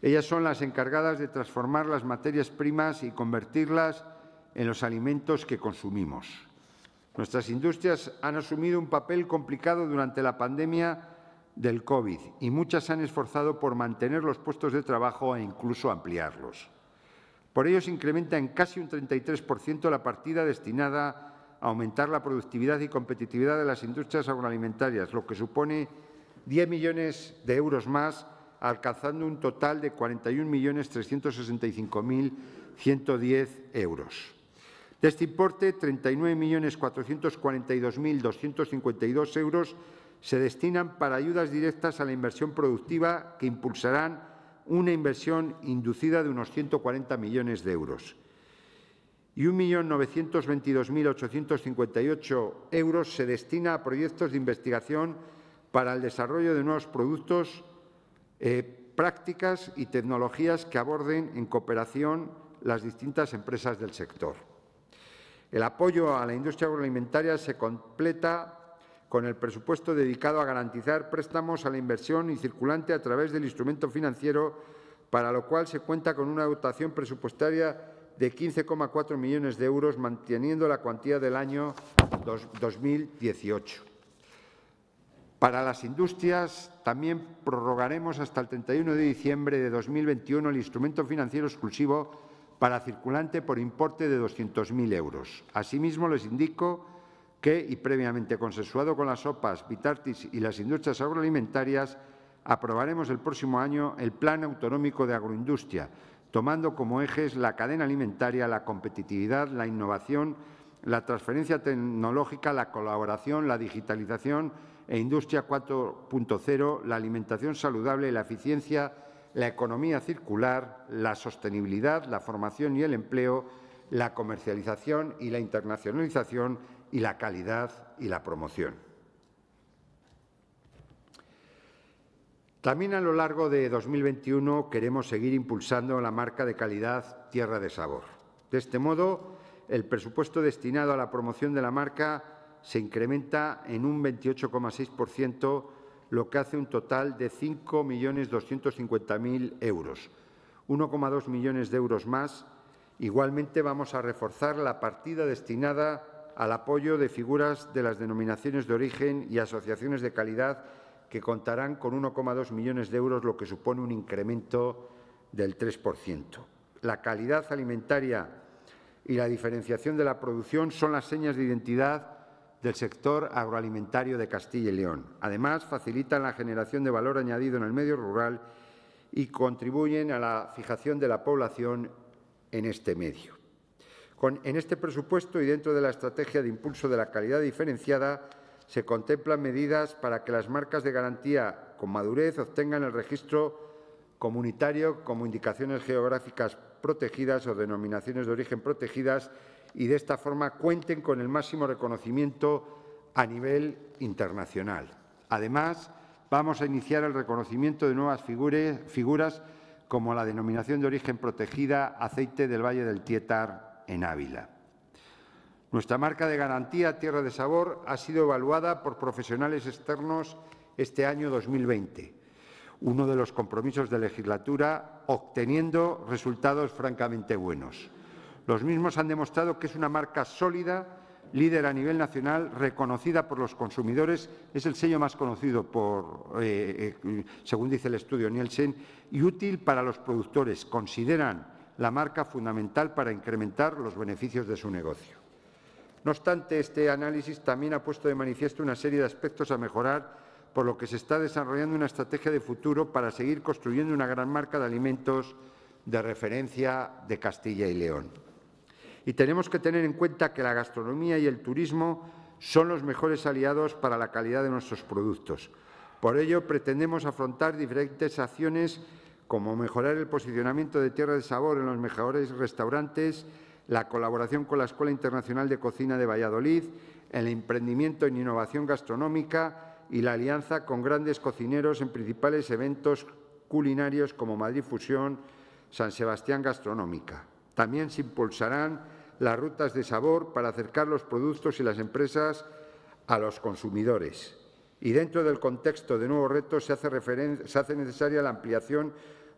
Ellas son las encargadas de transformar las materias primas y convertirlas en los alimentos que consumimos. Nuestras industrias han asumido un papel complicado durante la pandemia del COVID y muchas se han esforzado por mantener los puestos de trabajo e incluso ampliarlos. Por ello se incrementa en casi un 33% la partida destinada aumentar la productividad y competitividad de las industrias agroalimentarias, lo que supone 10 millones de euros más, alcanzando un total de 41.365.110 euros. De este importe, 39.442.252 euros se destinan para ayudas directas a la inversión productiva que impulsarán una inversión inducida de unos 140 millones de euros. Y 1.922.858 euros se destina a proyectos de investigación para el desarrollo de nuevos productos, eh, prácticas y tecnologías que aborden en cooperación las distintas empresas del sector. El apoyo a la industria agroalimentaria se completa con el presupuesto dedicado a garantizar préstamos a la inversión y circulante a través del instrumento financiero, para lo cual se cuenta con una dotación presupuestaria de 15,4 millones de euros, manteniendo la cuantía del año 2018. Para las industrias también prorrogaremos hasta el 31 de diciembre de 2021 el instrumento financiero exclusivo para circulante por importe de 200.000 euros. Asimismo, les indico que, y previamente consensuado con las OPAs, Vitartis y las industrias agroalimentarias, aprobaremos el próximo año el Plan Autonómico de Agroindustria, tomando como ejes la cadena alimentaria, la competitividad, la innovación, la transferencia tecnológica, la colaboración, la digitalización e Industria 4.0, la alimentación saludable, la eficiencia, la economía circular, la sostenibilidad, la formación y el empleo, la comercialización y la internacionalización y la calidad y la promoción. También a lo largo de 2021 queremos seguir impulsando la marca de calidad Tierra de Sabor. De este modo, el presupuesto destinado a la promoción de la marca se incrementa en un 28,6%, lo que hace un total de 5.250.000 euros, 1,2 millones de euros más. Igualmente vamos a reforzar la partida destinada al apoyo de figuras de las denominaciones de origen y asociaciones de calidad que contarán con 1,2 millones de euros, lo que supone un incremento del 3%. La calidad alimentaria y la diferenciación de la producción son las señas de identidad del sector agroalimentario de Castilla y León. Además, facilitan la generación de valor añadido en el medio rural y contribuyen a la fijación de la población en este medio. en este presupuesto y dentro de la estrategia de impulso de la calidad diferenciada, se contemplan medidas para que las marcas de garantía con madurez obtengan el registro comunitario como indicaciones geográficas protegidas o denominaciones de origen protegidas y de esta forma cuenten con el máximo reconocimiento a nivel internacional. Además, vamos a iniciar el reconocimiento de nuevas figuras como la denominación de origen protegida aceite del Valle del Tietar en Ávila. Nuestra marca de garantía Tierra de Sabor ha sido evaluada por profesionales externos este año 2020, uno de los compromisos de legislatura, obteniendo resultados francamente buenos. Los mismos han demostrado que es una marca sólida, líder a nivel nacional, reconocida por los consumidores, es el sello más conocido por, eh, eh, según dice el estudio Nielsen, y útil para los productores. Consideran la marca fundamental para incrementar los beneficios de su negocio. No obstante, este análisis también ha puesto de manifiesto una serie de aspectos a mejorar, por lo que se está desarrollando una estrategia de futuro para seguir construyendo una gran marca de alimentos de referencia de Castilla y León. Y tenemos que tener en cuenta que la gastronomía y el turismo son los mejores aliados para la calidad de nuestros productos. Por ello, pretendemos afrontar diferentes acciones como mejorar el posicionamiento de Tierra de Sabor en los mejores restaurantes, la colaboración con la Escuela Internacional de Cocina de Valladolid, el emprendimiento en innovación gastronómica y la alianza con grandes cocineros en principales eventos culinarios como Madrid Fusión, San Sebastián Gastronómica. También se impulsarán las rutas de sabor para acercar los productos y las empresas a los consumidores. Y dentro del contexto de nuevos retos se hace, se hace necesaria la ampliación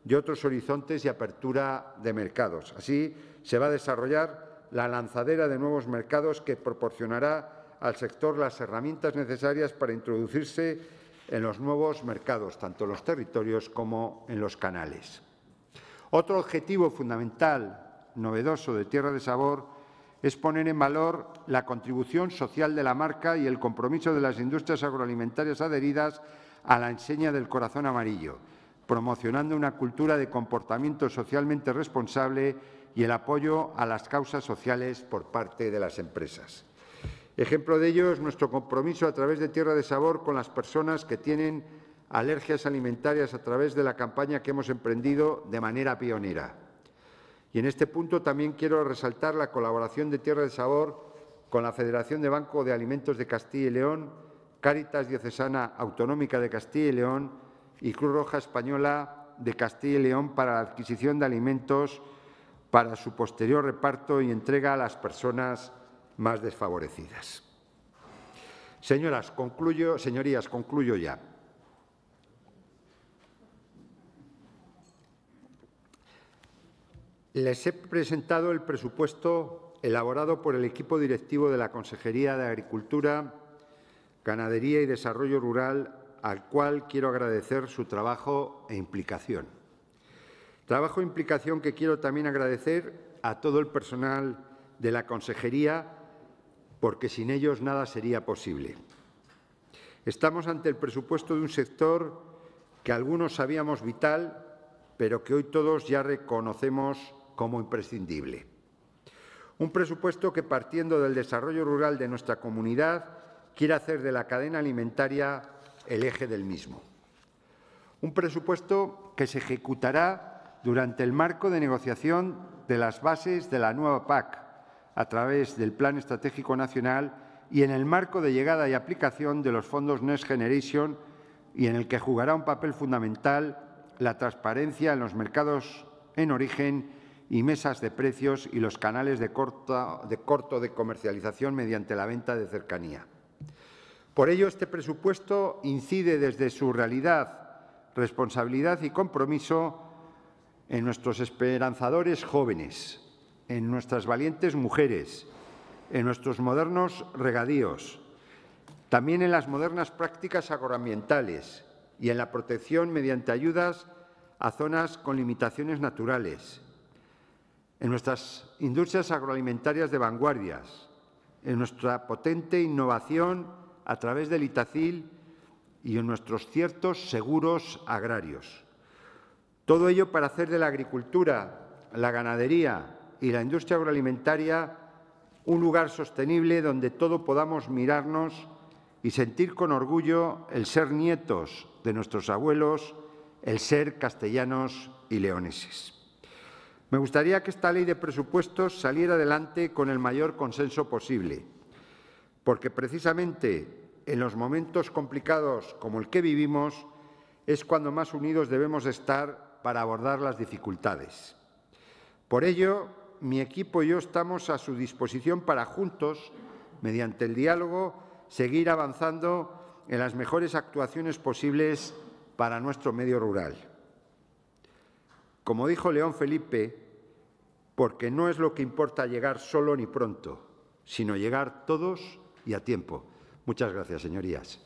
de otros horizontes y apertura de mercados. Así, se va a desarrollar la lanzadera de nuevos mercados que proporcionará al sector las herramientas necesarias para introducirse en los nuevos mercados, tanto en los territorios como en los canales. Otro objetivo fundamental novedoso de Tierra de Sabor es poner en valor la contribución social de la marca y el compromiso de las industrias agroalimentarias adheridas a la enseña del corazón amarillo, promocionando una cultura de comportamiento socialmente responsable y el apoyo a las causas sociales por parte de las empresas. Ejemplo de ello es nuestro compromiso a través de Tierra de Sabor con las personas que tienen alergias alimentarias a través de la campaña que hemos emprendido de manera pionera. Y en este punto también quiero resaltar la colaboración de Tierra de Sabor con la Federación de Banco de Alimentos de Castilla y León, Cáritas Diocesana Autonómica de Castilla y León y Cruz Roja Española de Castilla y León para la adquisición de alimentos para su posterior reparto y entrega a las personas más desfavorecidas. Señoras, señorías, concluyo ya. Les he presentado el presupuesto elaborado por el equipo directivo de la Consejería de Agricultura, Ganadería y Desarrollo Rural, al cual quiero agradecer su trabajo e implicación. Trabajo e implicación que quiero también agradecer a todo el personal de la Consejería, porque sin ellos nada sería posible. Estamos ante el presupuesto de un sector que algunos sabíamos vital, pero que hoy todos ya reconocemos como imprescindible. Un presupuesto que, partiendo del desarrollo rural de nuestra comunidad, quiere hacer de la cadena alimentaria el eje del mismo. Un presupuesto que se ejecutará durante el marco de negociación de las bases de la nueva PAC a través del Plan Estratégico Nacional y en el marco de llegada y aplicación de los fondos Next Generation y en el que jugará un papel fundamental la transparencia en los mercados en origen y mesas de precios y los canales de corto, de comercialización mediante la venta de cercanía. Por ello, este presupuesto incide desde su realidad, responsabilidad y compromiso en nuestros esperanzadores jóvenes, en nuestras valientes mujeres, en nuestros modernos regadíos, también en las modernas prácticas agroambientales y en la protección mediante ayudas a zonas con limitaciones naturales, en nuestras industrias agroalimentarias de vanguardias, en nuestra potente innovación a través del Itacil y en nuestros ciertos seguros agrarios. Todo ello para hacer de la agricultura, la ganadería y la industria agroalimentaria un lugar sostenible donde todos podamos mirarnos y sentir con orgullo el ser nietos de nuestros abuelos, el ser castellanos y leoneses. Me gustaría que esta ley de presupuestos saliera adelante con el mayor consenso posible, porque precisamente en los momentos complicados como el que vivimos es cuando más unidos debemos estar para abordar las dificultades. Por ello, mi equipo y yo estamos a su disposición para juntos, mediante el diálogo, seguir avanzando en las mejores actuaciones posibles para nuestro medio rural. Como dijo León Felipe, porque no es lo que importa llegar solo ni pronto, sino llegar todos y a tiempo. Muchas gracias, señorías.